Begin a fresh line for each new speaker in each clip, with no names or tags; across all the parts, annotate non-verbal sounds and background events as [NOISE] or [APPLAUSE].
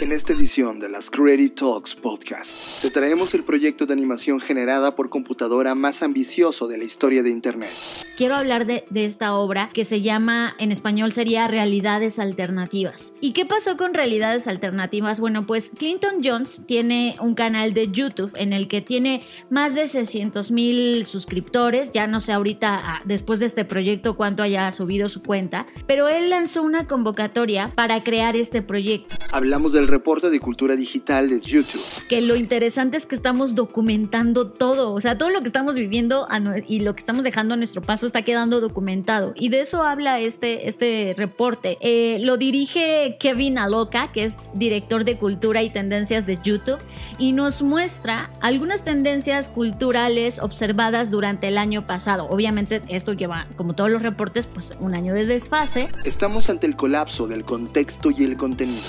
En esta edición de las Creative Talks Podcast, te traemos el proyecto de animación generada por computadora más ambicioso de la historia de Internet.
Quiero hablar de, de, esta obra que se llama, en español sería Realidades Alternativas. ¿Y qué pasó con Realidades Alternativas? Bueno, pues Clinton Jones tiene un canal de YouTube en el que tiene más de 600 mil suscriptores. Ya no sé ahorita, ah, después de este proyecto, cuánto haya subido su cuenta, pero él lanzó una convocatoria para crear este proyecto.
Hablamos del reporte de cultura digital de YouTube.
Que lo interesante es que estamos documentando todo, o sea, todo lo que estamos viviendo y lo que estamos dejando a nuestro paso está quedando documentado. Y de eso habla este, este reporte. Eh, lo dirige Kevin Aloka, que es director de cultura y tendencias de YouTube, y nos muestra algunas tendencias culturales observadas durante el año pasado. Obviamente esto lleva, como todos los reportes, pues un año de desfase.
Estamos ante el colapso del contexto y el contenido.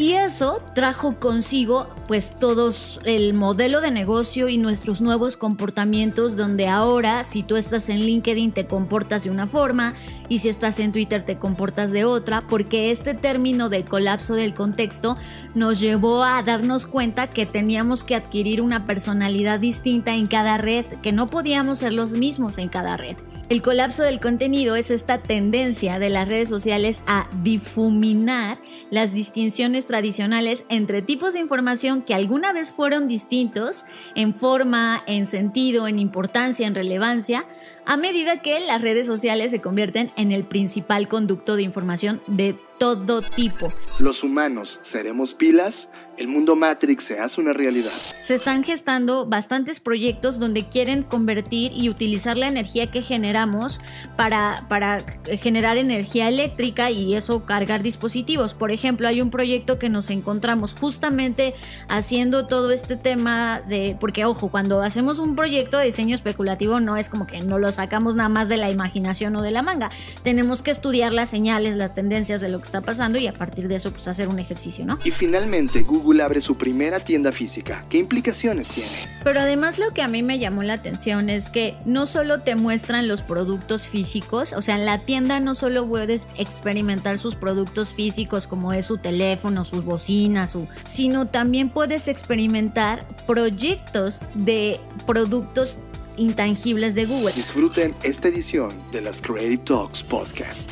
Y eso trajo consigo pues todos el modelo de negocio y nuestros nuevos comportamientos donde ahora si tú estás en LinkedIn te comportas de una forma y si estás en Twitter te comportas de otra porque este término del colapso del contexto nos llevó a darnos cuenta que teníamos que adquirir una personalidad distinta en cada red, que no podíamos ser los mismos en cada red. El colapso del contenido es esta tendencia de las redes sociales a difuminar las distinciones tradicionales entre tipos de información que alguna vez fueron distintos en forma, en sentido, en importancia, en relevancia, a medida que las redes sociales se convierten en el principal conducto de información de todo tipo.
Los humanos seremos pilas, el mundo Matrix se hace una realidad.
Se están gestando bastantes proyectos donde quieren convertir y utilizar la energía que generamos para, para generar energía eléctrica y eso cargar dispositivos. Por ejemplo, hay un proyecto que nos encontramos justamente haciendo todo este tema de, porque ojo, cuando hacemos un proyecto de diseño especulativo no es como que no lo sacamos nada más de la imaginación o de la manga. Tenemos que estudiar las señales, las tendencias de lo que está pasando y a partir de eso pues hacer un ejercicio, ¿no?
Y finalmente Google abre su primera tienda física. ¿Qué implicaciones tiene?
Pero además lo que a mí me llamó la atención es que no solo te muestran los productos físicos, o sea, en la tienda no solo puedes experimentar sus productos físicos como es su teléfono, sus bocinas, su, sino también puedes experimentar proyectos de productos intangibles de Google.
Disfruten esta edición de las Creative Talks Podcast.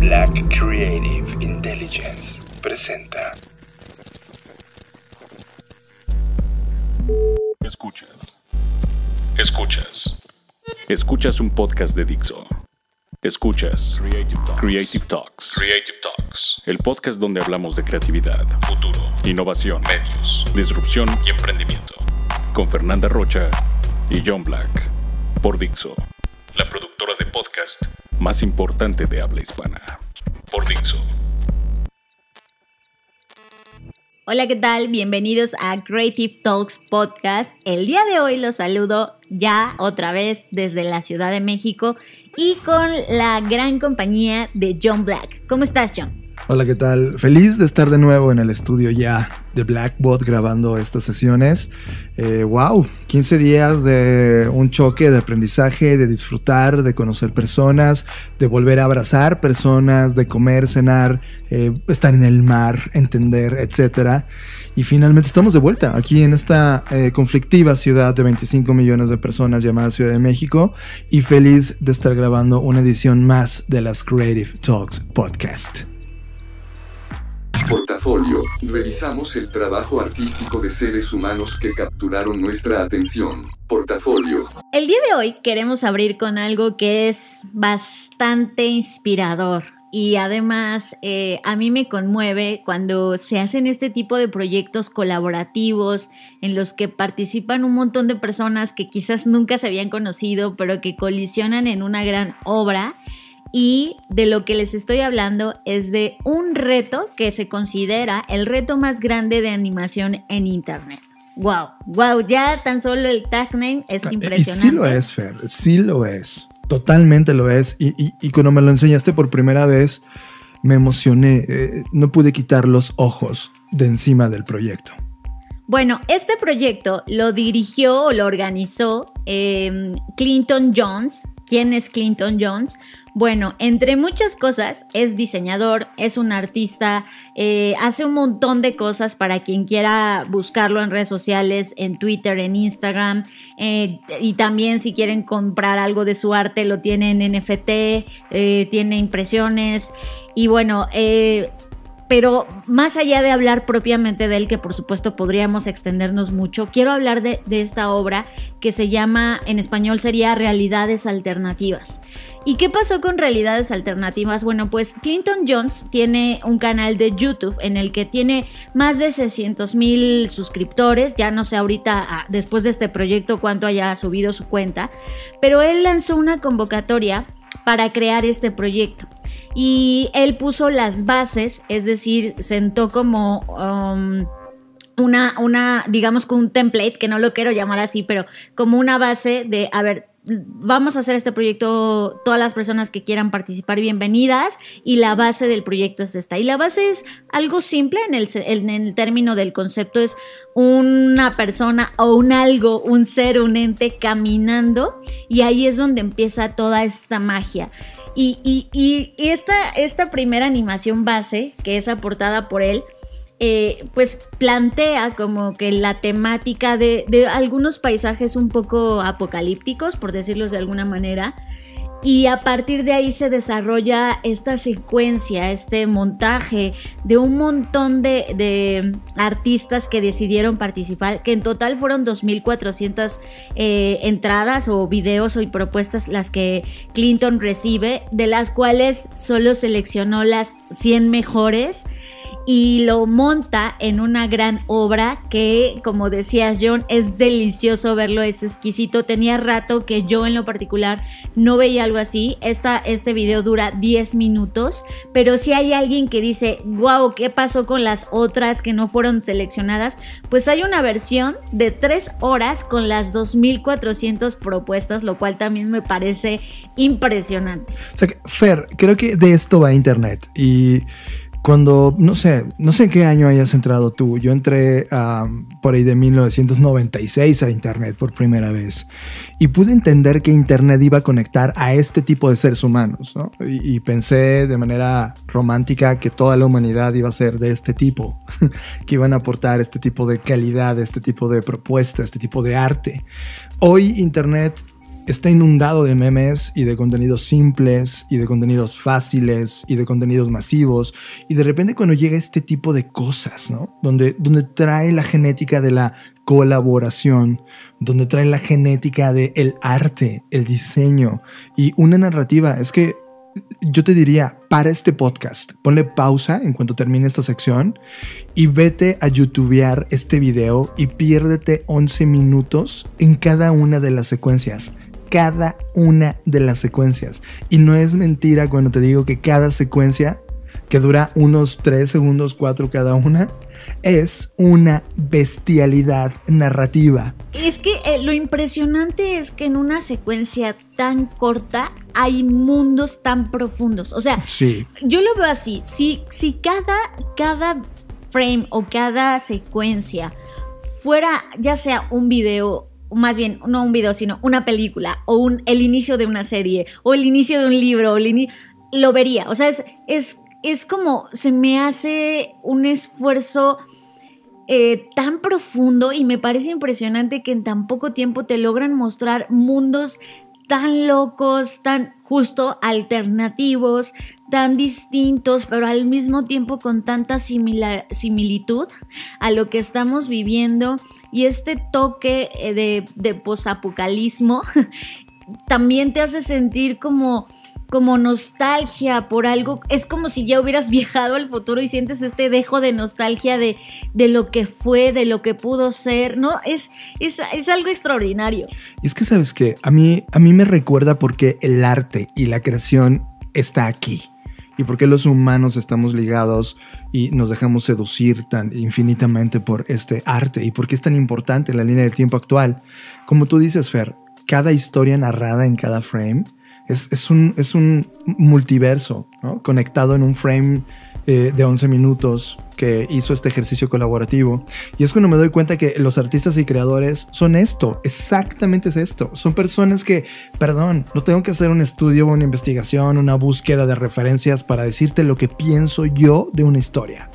Black Creative Intelligence presenta.
Escuchas. Escuchas. Escuchas un podcast de Dixo. Escuchas Creative Talks. Creative Talks. El podcast donde hablamos de creatividad, futuro, innovación, medios, disrupción y emprendimiento. Con Fernanda Rocha y John Black. Por Dixo. La productora de podcast más importante de habla hispana. Por Dixo.
Hola, ¿qué tal? Bienvenidos a Creative Talks Podcast. El día de hoy los saludo ya otra vez desde la Ciudad de México y con la gran compañía de John Black. ¿Cómo estás, John?
Hola, ¿qué tal? Feliz de estar de nuevo en el estudio ya de Blackbot grabando estas sesiones. Eh, wow, 15 días de un choque de aprendizaje, de disfrutar, de conocer personas, de volver a abrazar personas, de comer, cenar, eh, estar en el mar, entender, etc. Y finalmente estamos de vuelta aquí en esta eh, conflictiva ciudad de 25 millones de personas llamada Ciudad de México y feliz de estar grabando una edición más de las Creative Talks Podcast.
Portafolio. Revisamos el trabajo artístico de seres humanos que capturaron nuestra atención. Portafolio.
El día de hoy queremos abrir con algo que es bastante inspirador. Y además eh, a mí me conmueve cuando se hacen este tipo de proyectos colaborativos en los que participan un montón de personas que quizás nunca se habían conocido, pero que colisionan en una gran obra y de lo que les estoy hablando es de un reto que se considera el reto más grande de animación en Internet. Wow, wow, ya tan solo el tag name es impresionante.
Y sí lo es, Fer, sí lo es. Totalmente lo es. Y, cuando me lo enseñaste por primera vez, me emocioné. Eh, no pude quitar los ojos de encima del proyecto.
Bueno, este proyecto lo dirigió o lo organizó em, Clinton Jones. ¿Quién es Clinton Jones? Bueno, entre muchas cosas, es diseñador, es un artista, eh, hace un montón de cosas para quien quiera buscarlo en redes sociales, en Twitter, en Instagram, eh, y también si quieren comprar algo de su arte, lo tiene en NFT, eh, tiene impresiones, y bueno, pero más allá de hablar propiamente de él, que por supuesto podríamos extendernos mucho, quiero hablar de, esta obra que se llama, en español sería Realidades Alternativas. ¿Y qué pasó con Realidades Alternativas? Bueno, pues Clinton Jones tiene un canal de YouTube en el que tiene más de 600 mil suscriptores, ya no sé ahorita, ah, después de este proyecto, cuánto haya subido su cuenta, pero él lanzó una convocatoria para crear este proyecto y él puso las bases, es decir, sentó como... Um, una, una, digamos, con un template, que no lo quiero llamar así, pero como una base de, a ver, vamos a hacer este proyecto, todas las personas que quieran participar, bienvenidas, y la base del proyecto es esta. Y la base es algo simple en el, en el término del concepto, es una persona o un algo, un ser, un ente caminando, y ahí es donde empieza toda esta magia. Y, esta, esta primera animación base, que es aportada por él, eh, pues plantea como que la temática de, de, algunos paisajes un poco apocalípticos, por decirlos de alguna manera, y a partir de ahí se desarrolla esta secuencia, este montaje de un montón de, artistas que decidieron participar, que en total fueron 2.400 eh, entradas o videos o propuestas las que Clinton recibe, de las cuales solo seleccionó las 100 mejores y lo monta en una gran obra que, como decías John, es delicioso verlo, es exquisito. Tenía rato que yo en lo particular no veía algo así. Esta, este video dura 10 minutos, pero si hay alguien que dice, wow, ¿qué pasó con las otras que no fueron seleccionadas? Pues hay una versión de 3 horas con las 2.400 propuestas, lo cual también me parece impresionante.
O sea, Fer, creo que de esto va Internet y cuando, no sé, no sé qué año hayas entrado tú, yo entré por ahí de 1996 a Internet por primera vez y pude entender que Internet iba a conectar a este tipo de seres humanos, ¿no? Y, y pensé de manera romántica que toda la humanidad iba a ser de este tipo, [LAUGHS] que iban a aportar este tipo de calidad, este tipo de propuesta, este tipo de arte. Hoy Internet está inundado de memes y de contenidos simples y de contenidos fáciles y de contenidos masivos. Y de repente cuando llega este tipo de cosas, ¿no? Donde, donde trae la genética de la colaboración, donde trae la genética del el arte, el diseño y una narrativa. Es que yo te diría, para este podcast, ponle pausa en cuanto termine esta sección y vete a youtubear este video y piérdete 11 minutos en cada una de las secuencias cada una de las secuencias. Y no es mentira cuando te digo que cada secuencia, que dura unos 3 segundos, 4 cada una, es una bestialidad narrativa.
Es que eh, lo impresionante es que en una secuencia tan corta hay mundos tan profundos. O sea, yo lo veo así. Si, si cada, cada frame o cada secuencia fuera ya sea un video más bien, no un video, sino una película, o un, el inicio de una serie, o el inicio de un libro, lo vería. O sea, es, es, es como se me hace un esfuerzo eh, tan profundo y me parece impresionante que en tan poco tiempo te logran mostrar mundos tan locos, tan justo alternativos, tan distintos, pero al mismo tiempo con tanta similitud a lo que estamos viviendo y este toque eh, de, de posapocalismo [LAUGHS] también te hace sentir como como nostalgia por algo. Es como si ya hubieras [LAUGHS] viajado al futuro y sientes este dejo de nostalgia de, de lo que fue, de lo que pudo ser, ¿no? Es, es, es algo extraordinario.
Y es que, ¿sabes que A mí, a mí me recuerda porque el arte y la creación está aquí. Y porque los humanos estamos ligados y nos dejamos seducir tan infinitamente por este arte y porque es tan importante la línea del tiempo actual. Como tú dices, Fer, cada historia narrada en cada frame es, un, es un multiverso. Conectado en un frame eh, de 11 minutos que hizo este ejercicio colaborativo. Y es cuando me doy cuenta que los artistas y creadores son esto, exactamente es esto. Son personas que, perdón, no tengo que hacer un estudio, una investigación, una búsqueda de referencias para decirte lo que pienso yo de una historia.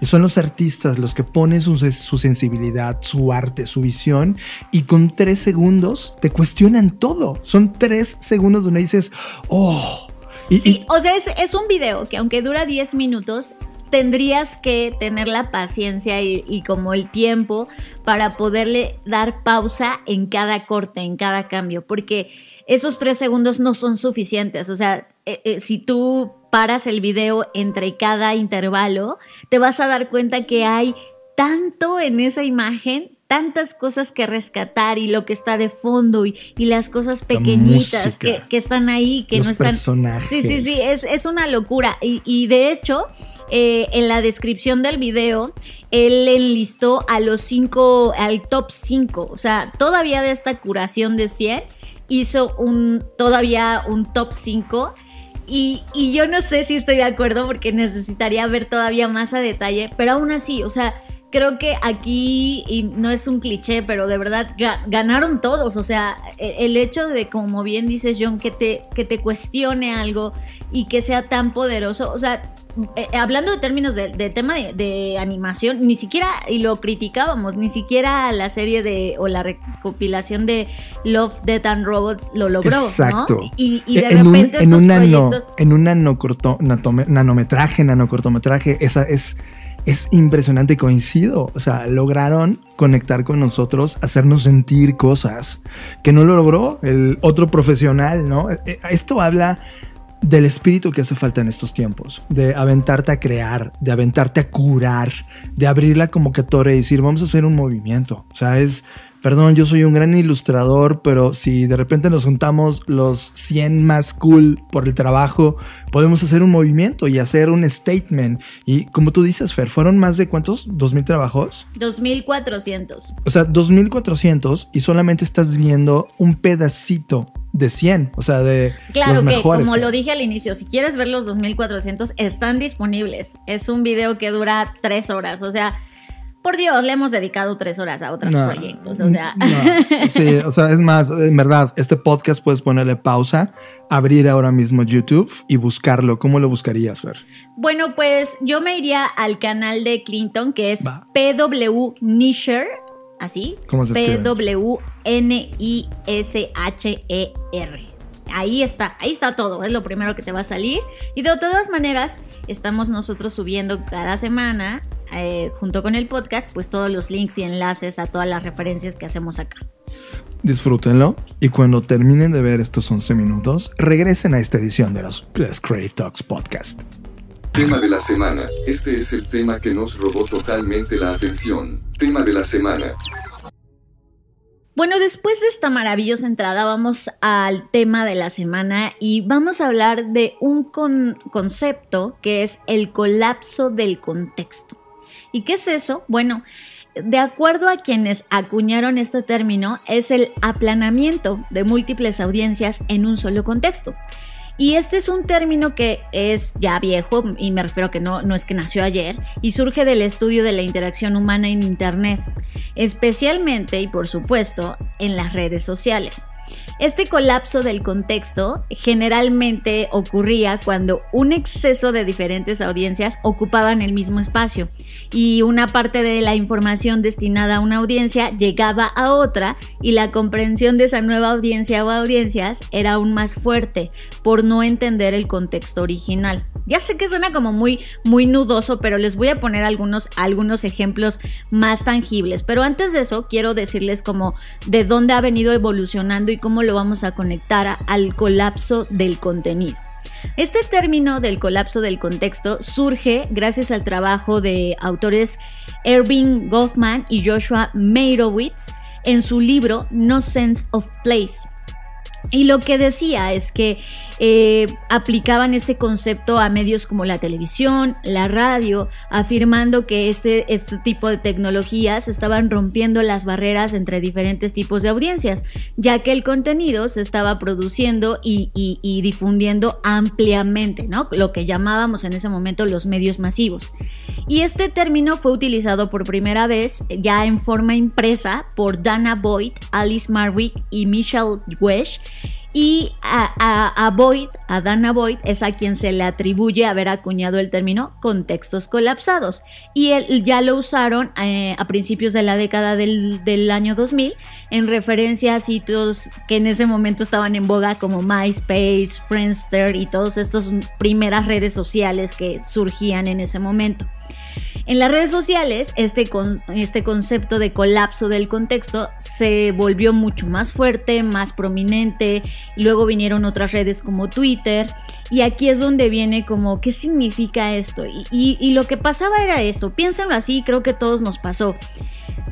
Y son los artistas los que ponen su, su, sensibilidad, su arte, su visión y con tres segundos te cuestionan todo. Son tres segundos donde dices, oh.
Y, sí, o sea, es, es, un video que aunque dura 10 minutos, tendrías que tener la paciencia y, y, como el tiempo para poderle dar pausa en cada corte, en cada cambio, porque esos tres segundos no son suficientes. O sea, eh, eh, si tú paras el video entre cada intervalo, te vas a dar cuenta que hay tanto en esa imagen, tantas cosas que rescatar y lo que está de fondo y, y las cosas pequeñitas que, que, están ahí, que
Los
no están...
Personajes.
Sí, sí, sí, es, es una locura. Y, y de hecho, eh, en la descripción del video, él enlistó a los cinco, al top 5, o sea, todavía de esta curación de 100, hizo un, todavía un top 5. Y, y, yo no sé si estoy de acuerdo porque necesitaría ver todavía más a detalle, pero aún así, o sea, creo que aquí, y no es un cliché, pero de verdad ga ganaron todos. O sea, e, el hecho de, como bien dices, John, que te, que te cuestione algo y que sea tan poderoso, o sea, eh, hablando de términos de, de tema de, de, animación, ni siquiera, y lo criticábamos, ni siquiera la serie de, o la recopilación de Love, Death and Robots lo logró.
Exacto.
¿no? Y, y, de
en
repente
un, en
estos
un nano,
proyectos...
en un nanocorto, natome, nanometraje, nanocortometraje, esa es es impresionante, coincido. O sea, lograron conectar con nosotros, hacernos sentir cosas que no lo logró el otro profesional, ¿no? Esto habla del espíritu que hace falta en estos tiempos, de aventarte a crear, de aventarte a curar, de abrir la convocatoria y decir, vamos a hacer un movimiento. O sea, es, perdón, yo soy un gran ilustrador, pero si de repente nos juntamos los 100 más cool por el trabajo, podemos hacer un movimiento y hacer un statement. Y como tú dices, Fer, ¿fueron más de cuántos? ¿2.000 trabajos?
2.400.
O sea, 2.400 y solamente estás viendo un pedacito de 100, o sea, de
claro
los mejores.
que como lo dije al inicio, si quieres ver los 2400 están disponibles. Es un video que dura tres horas, o sea, por Dios, le hemos dedicado tres horas a otros
no,
proyectos, o sea.
No. Sí, o sea, es más, en verdad, este podcast puedes ponerle pausa, abrir ahora mismo YouTube y buscarlo. ¿Cómo lo buscarías, Fer?
Bueno, pues yo me iría al canal de Clinton, que es Va. PW Nisher, así.
¿Cómo se?
P-W-N-I-S-H-E-R. Ahí está, ahí está todo, es lo primero que te va a salir. Y de todas maneras, estamos nosotros subiendo cada semana, eh, junto con el podcast, pues todos los links y enlaces a todas las referencias que hacemos acá.
Disfrútenlo y cuando terminen de ver estos 11 minutos, regresen a esta edición de los, Creative Talks Podcast.
Tema de la semana. Este es el tema que nos robó totalmente la atención. Tema de la semana.
Bueno, después de esta maravillosa entrada vamos al tema de la semana y vamos a hablar de un con concepto que es el colapso del contexto. ¿Y qué es eso? Bueno, de acuerdo a quienes acuñaron este término, es el aplanamiento de múltiples audiencias en un solo contexto. Y este es un término que es ya viejo, y me refiero que no, no es que nació ayer, y surge del estudio de la interacción humana en Internet, especialmente y por supuesto en las redes sociales. Este colapso del contexto generalmente ocurría cuando un exceso de diferentes audiencias ocupaban el mismo espacio y una parte de la información destinada a una audiencia llegaba a otra y la comprensión de esa nueva audiencia o audiencias era aún más fuerte por no entender el contexto original. Ya sé que suena como muy muy nudoso, pero les voy a poner algunos algunos ejemplos más tangibles, pero antes de eso quiero decirles como de dónde ha venido evolucionando y cómo lo vamos a conectar al colapso del contenido. Este término del colapso del contexto surge gracias al trabajo de autores Erving Goffman y Joshua Meirowitz en su libro No Sense of Place. Y lo que decía es que eh, aplicaban este concepto a medios como la televisión, la radio, afirmando que este, este tipo de tecnologías estaban rompiendo las barreras entre diferentes tipos de audiencias, ya que el contenido se estaba produciendo y, difundiendo ampliamente, ¿no? Lo que llamábamos en ese momento los medios masivos. Y este término fue utilizado por primera vez ya en forma impresa por Dana Boyd, Alice Marwick y Michelle Wesh y a, Boyd, a Dana Boyd, es a quien se le atribuye haber acuñado el término contextos colapsados. Y él, ya lo usaron eh, a principios de la década del, del, año 2000 en referencia a sitios que en ese momento estaban en boga como MySpace, Friendster y todas estas primeras redes sociales que surgían en ese momento. En las redes sociales, este, este concepto de colapso del contexto se volvió mucho más fuerte, más prominente, luego vinieron otras redes como Twitter, y aquí es donde viene como, ¿qué significa esto? Y, y lo que pasaba era esto, piénsenlo así, creo que todos nos pasó.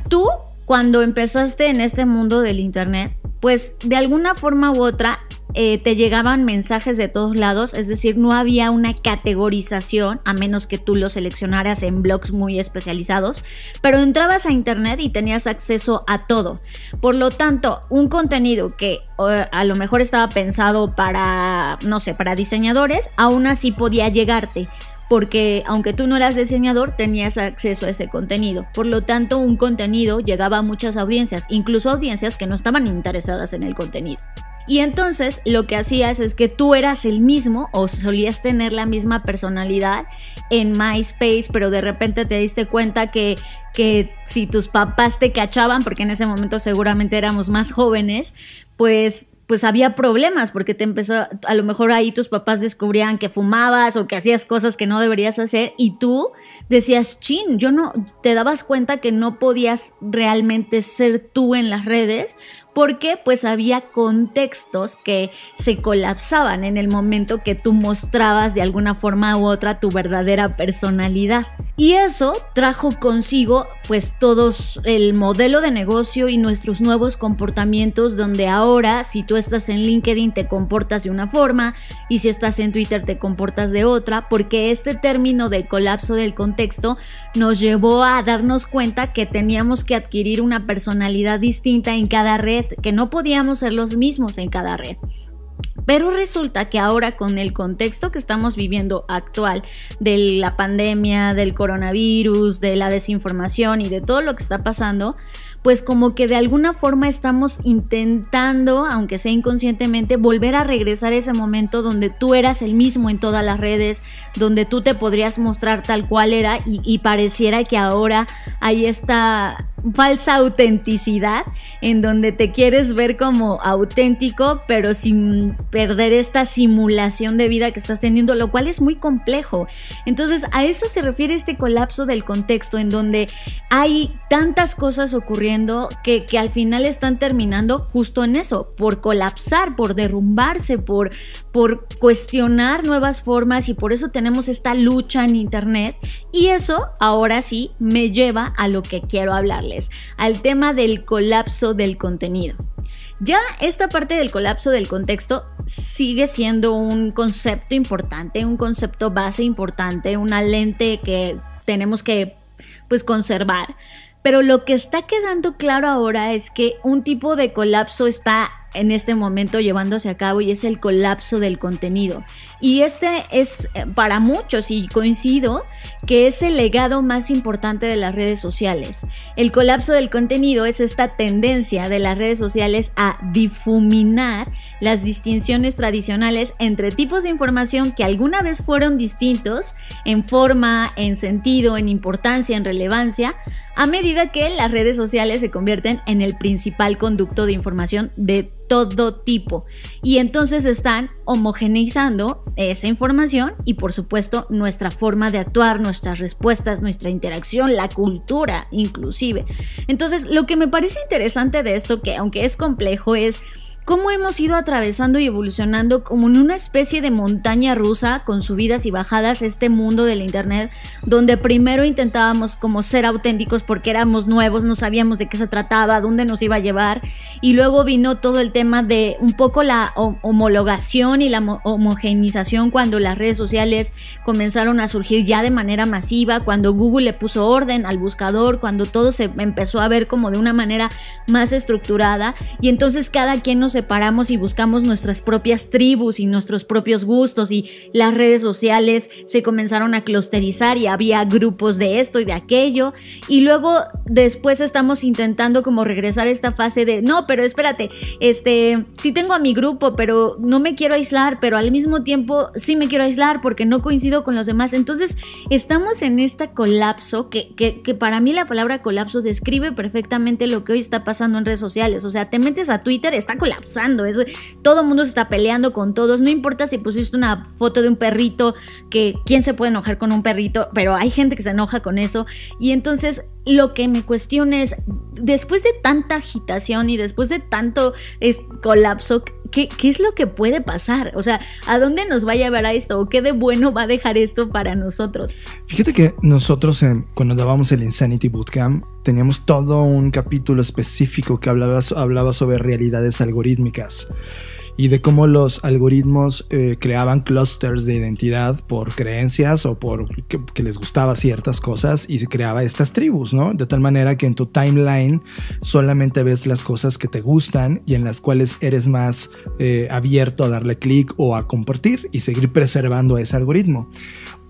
Tú, cuando empezaste en este mundo del Internet, pues de alguna forma u otra eh, te llegaban mensajes de todos lados, es decir, no había una categorización, a menos que tú lo seleccionaras en blogs muy especializados, pero entrabas a internet y tenías acceso a todo. Por lo tanto, un contenido que a lo mejor estaba pensado para, no sé, para diseñadores, aún así podía llegarte porque aunque tú no eras diseñador, tenías acceso a ese contenido. Por lo tanto, un contenido llegaba a muchas audiencias, incluso audiencias que no estaban interesadas en el contenido. Y entonces lo que hacías es que tú eras el mismo o solías tener la misma personalidad en MySpace, pero de repente te diste cuenta que, que si tus papás te cachaban, porque en ese momento seguramente éramos más jóvenes, pues pues había problemas porque te empezó, a lo mejor ahí tus papás descubrían que fumabas o que hacías cosas que no deberías hacer y tú decías, chin, yo no, te dabas cuenta que no podías realmente ser tú en las redes porque pues había contextos que se colapsaban en el momento que tú mostrabas de alguna forma u otra tu verdadera personalidad. Y eso trajo consigo pues todos el modelo de negocio y nuestros nuevos comportamientos donde ahora si tú estás en LinkedIn te comportas de una forma y si estás en Twitter te comportas de otra porque este término del colapso del contexto nos llevó a darnos cuenta que teníamos que adquirir una personalidad distinta en cada red que no podíamos ser los mismos en cada red. Pero resulta que ahora con el contexto que estamos viviendo actual de la pandemia, del coronavirus, de la desinformación y de todo lo que está pasando, pues como que de alguna forma estamos intentando, aunque sea inconscientemente, volver a regresar a ese momento donde tú eras el mismo en todas las redes, donde tú te podrías mostrar tal cual era y, pareciera que ahora hay esta falsa autenticidad en donde te quieres ver como auténtico, pero sin perder esta simulación de vida que estás teniendo, lo cual es muy complejo. Entonces, a eso se refiere este colapso del contexto, en donde hay tantas cosas ocurriendo que, que al final están terminando justo en eso, por colapsar, por derrumbarse, por, por cuestionar nuevas formas y por eso tenemos esta lucha en Internet. Y eso, ahora sí, me lleva a lo que quiero hablarles, al tema del colapso del contenido. Ya esta parte del colapso del contexto sigue siendo un concepto importante, un concepto base importante, una lente que tenemos que pues conservar. Pero lo que está quedando claro ahora es que un tipo de colapso está en este momento llevándose a cabo y es el colapso del contenido. Y este es eh, para muchos, y coincido, que es el legado más importante de las redes sociales. El colapso del contenido es esta tendencia de las redes sociales a difuminar las distinciones tradicionales entre tipos de información que alguna vez fueron distintos en forma, en sentido, en importancia, en relevancia, a medida que las redes sociales se convierten en el principal conducto de información de todo tipo. Y entonces están homogeneizando esa información y por supuesto nuestra forma de actuar, nuestras respuestas, nuestra interacción, la cultura inclusive. Entonces lo que me parece interesante de esto, que aunque es complejo, es cómo hemos ido atravesando y evolucionando como en una especie de montaña rusa con subidas y bajadas este mundo del Internet, donde primero intentábamos como ser auténticos porque éramos nuevos, no sabíamos de qué se trataba, dónde nos iba a llevar, y luego vino todo el tema de un poco la homologación y la homogenización cuando las redes sociales comenzaron a surgir ya de manera masiva, cuando Google le puso orden al buscador, cuando todo se empezó a ver como de una manera más estructurada, y entonces cada quien nos separamos y buscamos nuestras propias tribus y nuestros propios gustos, y las redes sociales se comenzaron a clusterizar y había grupos de esto y de aquello, y luego después estamos intentando como regresar a esta fase de, no, pero espérate, este, sí tengo a mi grupo, pero no me quiero aislar, pero al mismo tiempo sí me quiero aislar porque no coincido con los demás. Entonces, estamos en este colapso que, que, para mí la palabra colapso describe perfectamente lo que hoy está pasando en redes sociales. O sea, te metes a Twitter, está colapsando, es, todo mundo se está peleando con todos, no importa si pusiste una foto de un perrito, que quién se puede enojar con un perrito, pero hay gente que se enoja con eso. Y entonces lo que me cuestiona es, después de tanta agitación y después de tanto colapso, ¿qué, ¿qué, es lo que puede pasar? O sea, ¿a dónde nos va a llevar a esto? ¿O qué de bueno va a dejar esto para nosotros?
Fíjate que nosotros cuando dábamos el Insanity Bootcamp teníamos todo un capítulo específico que hablaba sobre realidades algorítmicas y de cómo los algoritmos eh, creaban clusters de identidad por creencias o por que, les gustaba ciertas cosas y se creaba estas tribus, ¿no? De tal manera que en tu timeline solamente ves las cosas que te gustan y en las cuales eres más eh, abierto a darle clic o a compartir y seguir preservando ese algoritmo.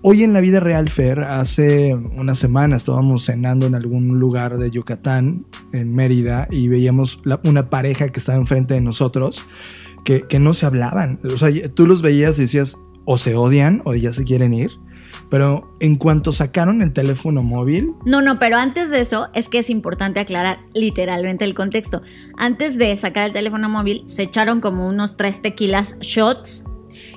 Hoy en la vida real, Fer, hace una semana estábamos cenando en algún lugar de Yucatán, en Mérida, y veíamos una pareja que estaba enfrente de nosotros que, no se hablaban. O sea, tú los veías y decías, o se odian o ya se quieren ir. Pero en cuanto sacaron el teléfono móvil...
No, no, pero antes de eso es que es importante aclarar literalmente el contexto. Antes de sacar el teléfono móvil, se echaron como unos tres tequilas shots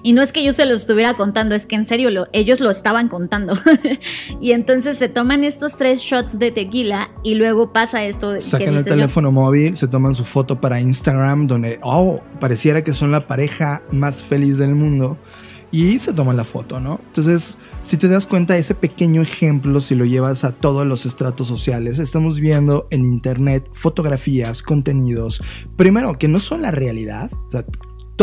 y no es que yo se lo estuviera contando, es que en serio lo, ellos lo estaban contando. [LAUGHS] y entonces se toman estos tres shots de tequila y luego pasa esto. De,
Sacan el teléfono móvil, se toman su foto para Instagram, donde, oh, pareciera que son la pareja más feliz del mundo. Y se toman la foto, ¿no? Entonces, si te das cuenta, ese pequeño ejemplo, si lo llevas a todos los estratos sociales, estamos viendo en Internet fotografías, contenidos, primero, que no son la realidad. O sea,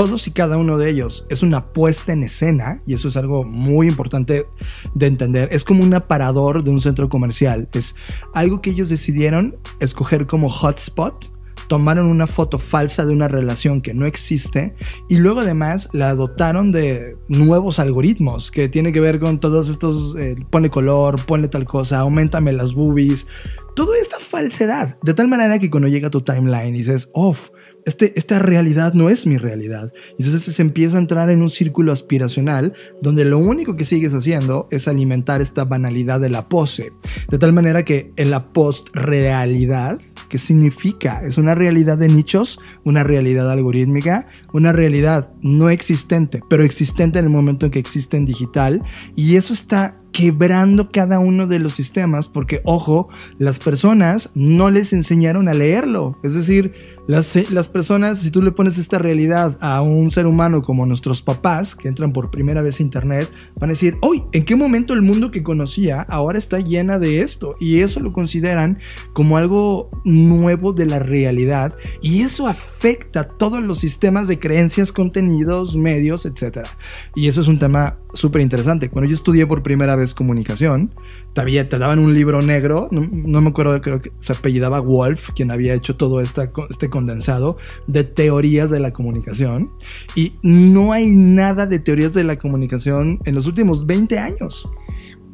todos y cada uno de ellos es una puesta en escena y eso es algo muy importante de entender. Es como un aparador de un centro comercial. Es algo que ellos decidieron escoger como hotspot. Tomaron una foto falsa de una relación que no existe y luego además la dotaron de nuevos algoritmos que tiene que ver con todos estos, eh, pone color, ponle tal cosa, aumentame las boobies, toda esta falsedad. De tal manera que cuando llega tu timeline y dices, off, este, esta realidad no es mi realidad. Entonces se empieza a entrar en un círculo aspiracional donde lo único que sigues haciendo es alimentar esta banalidad de la pose. De tal manera que en la post-realidad, ¿qué significa? Es una realidad de nichos, una realidad algorítmica, una realidad no existente, pero existente en el momento en que existe en digital. Y eso está quebrando cada uno de los sistemas porque, ojo, las personas no les enseñaron a leerlo. Es decir, las, las, personas, si tú le pones esta realidad a un ser humano como nuestros papás, que entran por primera vez a Internet, van a decir, hoy, ¿en qué momento el mundo que conocía ahora está llena de esto? Y eso lo consideran como algo nuevo de la realidad. Y eso afecta todos los sistemas de creencias, contenidos, medios, etc. Y eso es un tema súper interesante. Cuando yo estudié por primera vez comunicación, te, te daban un libro negro, no, me acuerdo, creo que se apellidaba Wolf, quien había hecho todo este condensado de teorías de la comunicación. Y no hay nada de teorías de la comunicación en los últimos 20 años.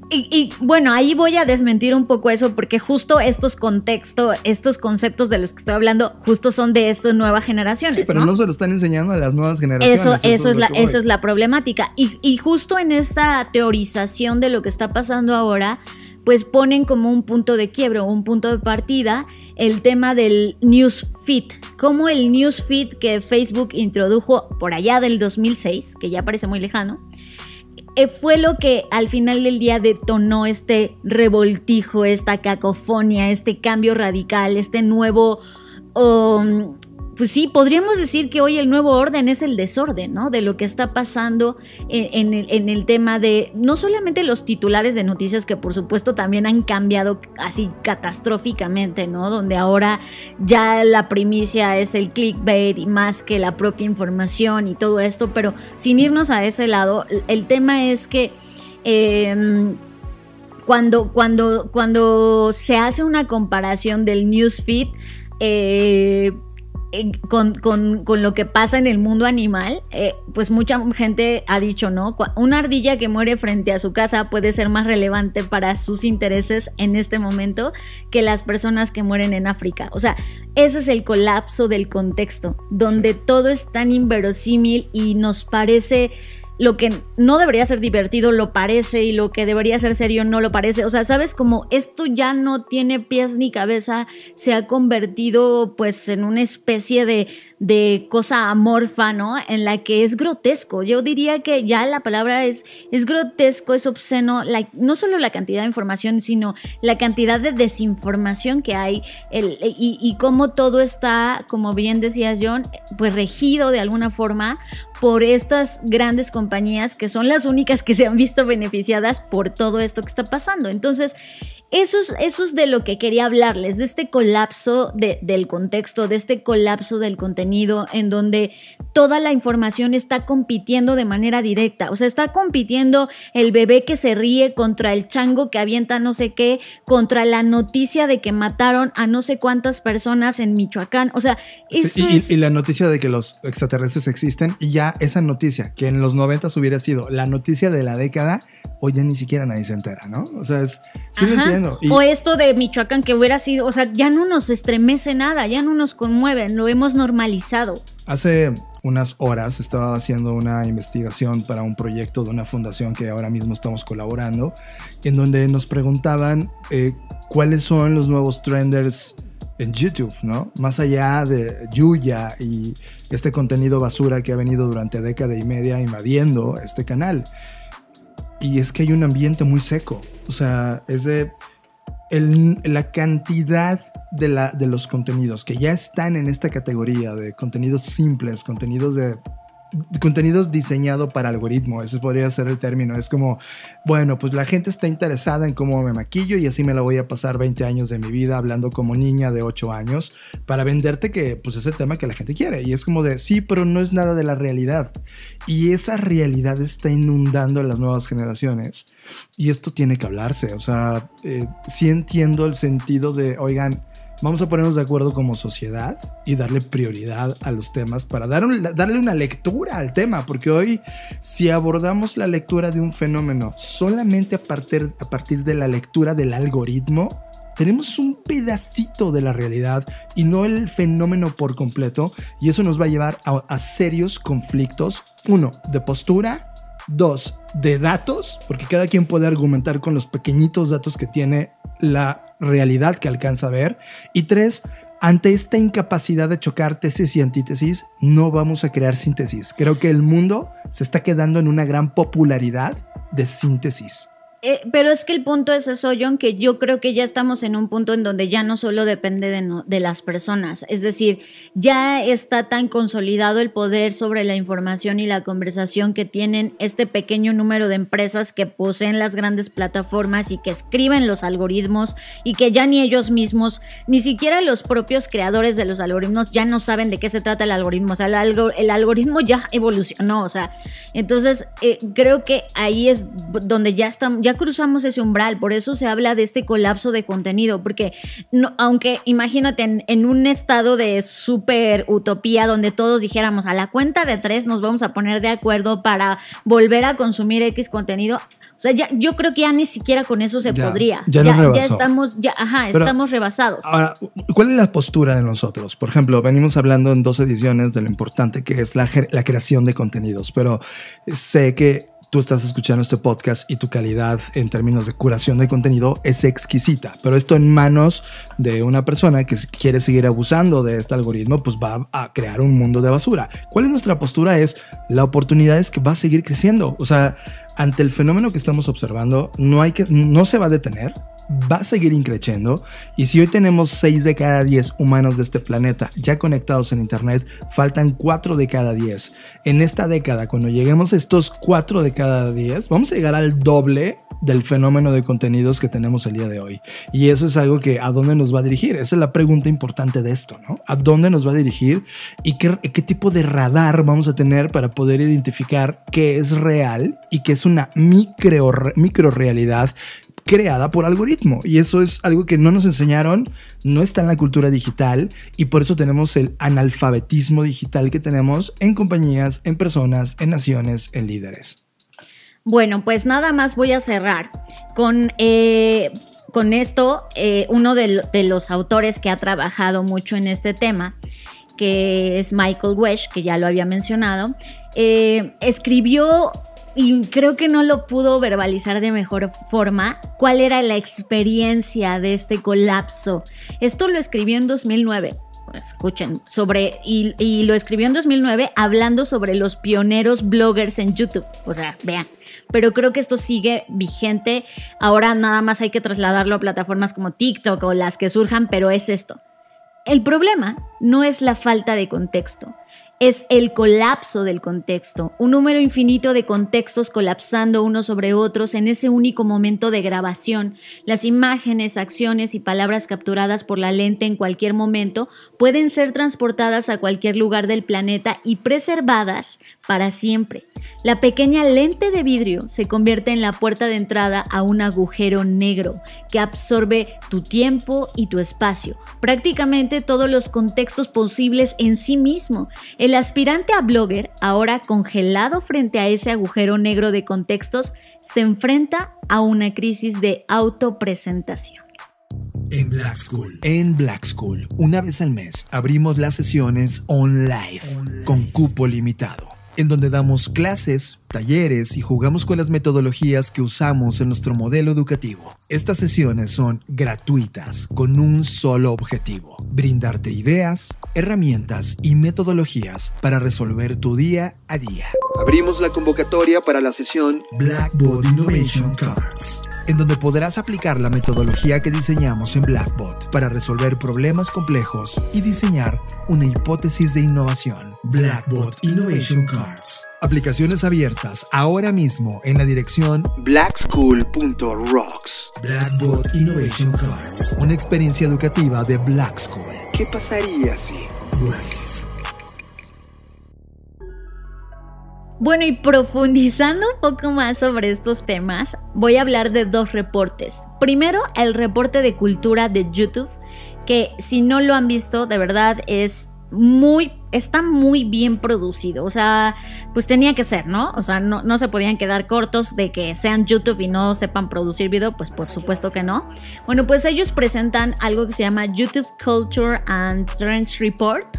Y, bueno, ahí voy a desmentir un poco eso porque justo estos contextos, estos conceptos de los que estoy hablando, justo son de estas nuevas generaciones. Sí,
pero ¿no? se lo están enseñando a las nuevas generaciones.
Eso, eso, es, la, eso es la problemática. Y, y justo en esta teorización de lo que está pasando ahora, pues ponen como un punto de quiebre o un punto de partida el tema del newsfeed, como el newsfeed que Facebook introdujo por allá del 2006, que ya parece muy lejano, fue lo que al final del día detonó este revoltijo, esta cacofonía, este cambio radical, este nuevo... Um, pues sí, podríamos decir que hoy el nuevo orden es el desorden, ¿no? De lo que está pasando en, el, tema de no solamente los titulares de noticias, que por supuesto también han cambiado así catastróficamente, ¿no? Donde ahora ya la primicia es el clickbait y más que la propia información y todo esto, pero sin irnos a ese lado, el tema es que... Em, cuando, cuando, cuando se hace una comparación del newsfeed, eh, con, lo que pasa en el mundo animal, eh, pues mucha gente ha dicho, ¿no? Una ardilla que muere frente a su casa puede ser más relevante para sus intereses en este momento que las personas que mueren en África. O sea, ese es el colapso del contexto, donde todo es tan inverosímil y nos parece lo que no debería ser divertido lo parece y lo que debería ser serio no lo parece. O sea, sabes como esto ya no tiene pies ni cabeza, se ha convertido pues en una especie de, de cosa amorfa, ¿no? En la que es grotesco. Yo diría que ya la palabra es, es grotesco, es obsceno, no solo la cantidad de información, sino la cantidad de desinformación que hay y, y cómo todo está, como bien decías John, pues regido de alguna forma por estas grandes compañías que son las únicas que se han visto beneficiadas por todo esto que está pasando. Entonces, eso es, de lo que quería hablarles, de este colapso del contexto, de este colapso del contenido en donde toda la información está compitiendo de manera directa. O sea, está compitiendo el bebé que se ríe contra el chango que avienta no sé qué, contra la noticia de que mataron a no sé cuántas personas en Michoacán. O sea, eso
y, y la noticia de que los extraterrestres existen y ya esa noticia, que en los 90 hubiera sido la noticia de la década, hoy ya ni siquiera nadie se entera, ¿no? O sea, es, sí lo entiendo.
O esto de Michoacán que hubiera sido, o sea, ya no nos estremece nada, ya no nos conmueve, lo hemos normalizado.
Hace unas horas estaba haciendo una investigación para un proyecto de una fundación que ahora mismo estamos colaborando, en donde nos preguntaban eh, cuáles son los nuevos trenders en YouTube, ¿no? Más allá de Yuya y este contenido basura que ha venido durante década y media invadiendo este canal. Y es que hay un ambiente muy seco. O sea, es de la cantidad de, la, de los contenidos que ya están en esta categoría de contenidos simples, contenidos de contenidos diseñado para algoritmo, ese podría ser el término. Es como, bueno, pues la gente está interesada en cómo me maquillo y así me la voy a pasar 20 años de mi vida hablando como niña de 8 años para venderte que pues es el tema que la gente quiere. Y es como de, sí, pero no es nada de la realidad. Y esa realidad está inundando a las nuevas generaciones. Y esto tiene que hablarse. O sea, eh, sí entiendo el sentido de, oigan, Vamos a ponernos de acuerdo como sociedad y darle prioridad a los temas para darle una lectura al tema, porque hoy si abordamos la lectura de un fenómeno solamente a partir, a partir de la lectura del algoritmo, tenemos un pedacito de la realidad y no el fenómeno por completo, y eso nos va a llevar a serios conflictos, uno, de postura, dos, de datos, porque cada quien puede argumentar con los pequeñitos datos que tiene la realidad que alcanza a ver. Y tres, ante esta incapacidad de chocar tesis y antítesis, no vamos a crear síntesis. Creo que el mundo se está quedando en una gran popularidad de síntesis.
Eh, pero es que el punto es eso, John, que yo creo que ya estamos en un punto en donde ya no solo depende de, de, las personas, es decir, ya está tan consolidado el poder sobre la información y la conversación que tienen este pequeño número de empresas que poseen las grandes plataformas y que escriben los algoritmos y que ya ni ellos mismos, ni siquiera los propios creadores de los algoritmos ya no saben de qué se trata el algoritmo, o sea, el, el algoritmo ya evolucionó, o sea, entonces eh, creo que ahí es donde ya estamos, ya cruzamos ese umbral, por eso se habla de este colapso de contenido, porque no, aunque imagínate en, un estado de súper utopía donde todos dijéramos a la cuenta de tres nos vamos a poner de acuerdo para volver a consumir X contenido, o sea, ya, yo creo que ya ni siquiera con eso se podría. Ya, ya, estamos, ya, ajá, estamos rebasados.
Ahora, ¿cuál es la postura de nosotros? Por ejemplo, venimos hablando en dos ediciones de lo importante que es la, la creación de contenidos, pero sé que tú estás escuchando este podcast y tu calidad en términos de curación de contenido es exquisita, pero esto en manos de una persona que quiere seguir abusando de este algoritmo, pues va a crear un mundo de basura. ¿Cuál es nuestra postura? Es la oportunidad es que va a seguir creciendo. O sea, ante el fenómeno que estamos observando, no hay que, no se va a detener va a seguir increciendo y si hoy tenemos 6 de cada 10 humanos de este planeta ya conectados en Internet, faltan 4 de cada 10. En esta década, cuando lleguemos a estos 4 de cada 10, vamos a llegar al doble del fenómeno de contenidos que tenemos el día de hoy. Y eso es algo que a dónde nos va a dirigir. Esa es la pregunta importante de esto, ¿no? ¿A dónde nos va a dirigir y qué, qué tipo de radar vamos a tener para poder identificar qué es real y qué es una micro, micro realidad creada por algoritmo. Y eso es algo que no nos enseñaron, no está en la cultura digital y por eso tenemos el analfabetismo digital que tenemos en compañías, en personas, en naciones, en líderes.
Bueno, pues nada más voy a cerrar con... Eh, con esto, eh, uno de, los autores que ha trabajado mucho en este tema, que es Michael Wesh, que ya lo había mencionado, eh, escribió y creo que no lo pudo verbalizar de mejor forma cuál era la experiencia de este colapso. Esto lo escribió en 2009. Escuchen, sobre, y, y lo escribió en 2009 hablando sobre los pioneros bloggers en YouTube. O sea, vean. Pero creo que esto sigue vigente. Ahora nada más hay que trasladarlo a plataformas como TikTok o las que surjan, pero es esto. El problema no es la falta de contexto, es el colapso del contexto, un número infinito de contextos colapsando unos sobre otros en ese único momento de grabación. Las imágenes, acciones y palabras capturadas por la lente en cualquier momento pueden ser transportadas a cualquier lugar del planeta y preservadas para siempre. La pequeña lente de vidrio se convierte en la puerta de entrada a un agujero negro que absorbe tu tiempo y tu espacio, prácticamente todos los contextos posibles en sí mismo. El aspirante a blogger, ahora congelado frente a ese agujero negro de contextos, se enfrenta a una crisis de autopresentación.
En Black School. En Black School, una vez al mes, abrimos las sesiones on live, con cupo limitado en donde damos clases, talleres y jugamos con las metodologías que usamos en nuestro modelo educativo. Estas sesiones son gratuitas con un solo objetivo, brindarte ideas, herramientas y metodologías para resolver tu día a día.
Abrimos la convocatoria para la sesión
Blackboard Innovation Cards en donde podrás aplicar la metodología que diseñamos en Blackbot para resolver problemas complejos y diseñar una hipótesis de innovación. Blackbot Innovation Cards. Aplicaciones abiertas ahora mismo en la dirección
blackschool.rocks.
Blackbot Innovation Cards. Una experiencia educativa de Black School.
¿Qué pasaría si?
Bueno, y profundizando un poco más sobre estos temas, voy a hablar de dos reportes. Primero, el reporte de cultura de YouTube, que si no lo han visto, de verdad es muy, está muy bien producido. O sea, pues tenía que ser, ¿no? O sea, no, no, se podían quedar cortos de que sean YouTube y no sepan producir video, pues por supuesto que no. Bueno, pues ellos presentan algo que se llama YouTube Culture and Trends Report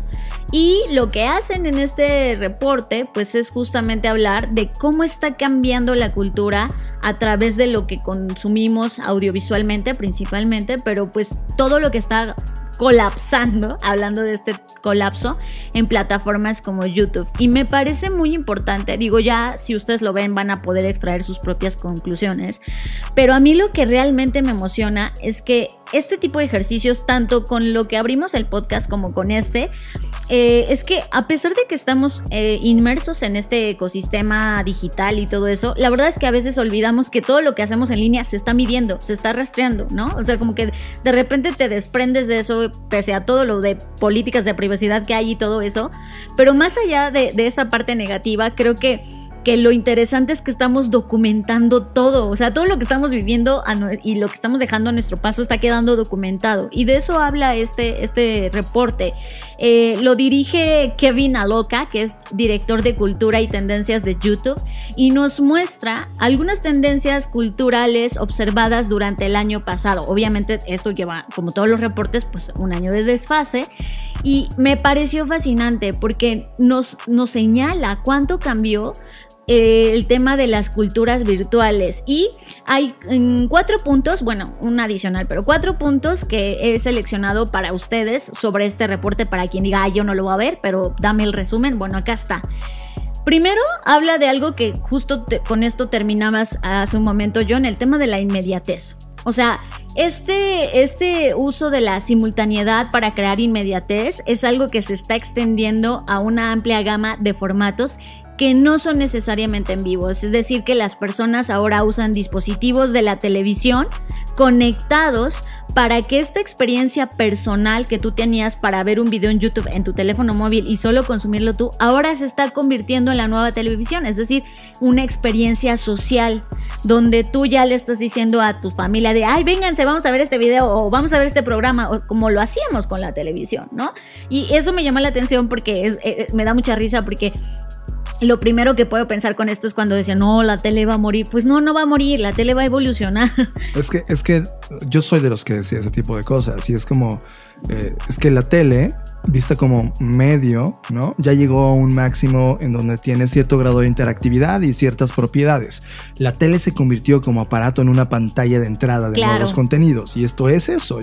y lo que hacen en este reporte, pues es justamente hablar de cómo está cambiando la cultura a través de lo que consumimos audiovisualmente principalmente, pero pues todo lo que está colapsando, hablando de este colapso, en plataformas como YouTube. Y me parece muy importante, digo ya, si ustedes lo ven van a poder extraer sus propias conclusiones, pero a mí lo que realmente me emociona es que este tipo de ejercicios, tanto con lo que abrimos el podcast como con este, eh, es que a pesar de que estamos eh, inmersos en este ecosistema digital y todo eso, la verdad es que a veces olvidamos que todo lo que hacemos en línea se está midiendo, se está rastreando, ¿no? O sea, como que de repente te desprendes de eso, pese a todo lo de políticas de privacidad que hay y todo eso. Pero más allá de, de esta parte negativa, creo que que lo interesante es que estamos documentando todo, o sea, todo lo que estamos viviendo y lo que estamos dejando a nuestro paso está quedando documentado. Y de eso habla este, este reporte. Eh, lo dirige Kevin Aloka, que es director de cultura y tendencias de YouTube, y nos muestra algunas tendencias culturales observadas durante el año pasado. Obviamente esto lleva, como todos los reportes, pues un año de desfase. Y me pareció fascinante porque nos, nos señala cuánto cambió eh, el tema de las culturas virtuales. Y hay cuatro puntos, bueno, un adicional, pero cuatro puntos que he seleccionado para ustedes sobre este reporte, para quien diga, yo no lo voy a ver, pero dame el resumen. Bueno, acá está. Primero, habla de algo que justo con esto terminabas hace un momento, John, el tema de la inmediatez. O sea, este, este uso de la simultaneidad para crear inmediatez es algo que se está extendiendo a una amplia gama de formatos que no son necesariamente en vivo. Es decir, que las personas ahora usan dispositivos de la televisión conectados para que esta experiencia personal que tú tenías para ver un video en YouTube en tu teléfono móvil y solo consumirlo tú, ahora se está convirtiendo en la nueva televisión, es decir, una experiencia social donde tú ya le estás diciendo a tu familia de, ay, vénganse, vamos a ver este video o vamos a ver este programa, o como lo hacíamos con la televisión, ¿no? Y eso me llama la atención porque es, eh, me da mucha risa porque lo primero que puedo pensar con esto es cuando decían, no, la tele va a morir. Pues no, no va a morir, la tele va a evolucionar.
Es que, es que yo soy de los que decía ese tipo de cosas y es como, eh, es que la tele, vista como medio, ¿no? Ya llegó a un máximo en donde tiene cierto grado de interactividad y ciertas propiedades. La tele se convirtió como aparato en una pantalla de entrada de nuevos contenidos y esto es eso.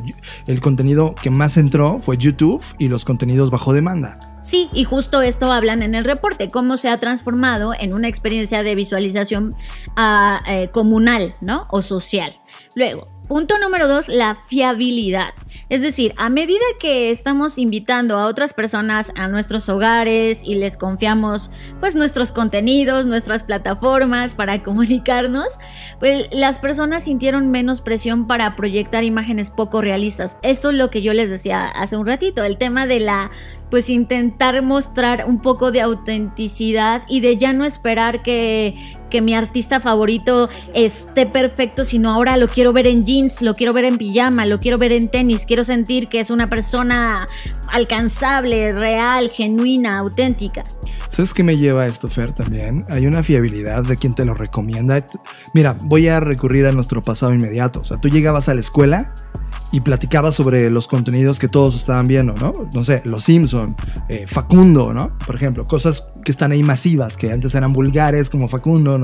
El contenido que más entró fue YouTube y los contenidos bajo demanda.
Sí, y justo esto hablan en el reporte, cómo se ha transformado en una experiencia de visualización ah, eh, comunal, ¿no? O social. Luego, punto número dos, la fiabilidad. Es decir, a medida que estamos invitando a otras personas a nuestros hogares y les confiamos pues nuestros contenidos, nuestras plataformas para [LAUGHS] comunicarnos, pues las personas sintieron menos presión para proyectar imágenes poco realistas. Esto es lo que yo les decía hace un ratito, el tema de la pues intentar mostrar un poco de autenticidad y de ya no esperar que, que mi artista favorito esté perfecto, sino ahora lo quiero ver en jeans, lo quiero ver en pijama, lo quiero ver en tenis, quiero sentir que es una persona alcanzable, real, genuina, auténtica.
¿Sabes qué me lleva a esto, Fer, también? Hay una fiabilidad de quien te lo recomienda. Mira, voy a recurrir a nuestro pasado inmediato. O sea, tú llegabas a la escuela y platicaba sobre los contenidos que todos estaban viendo, ¿no? No sé, Los Simpson, eh, Facundo, ¿no? Por ejemplo, cosas que están ahí masivas, que antes eran vulgares como Facundo, ¿no?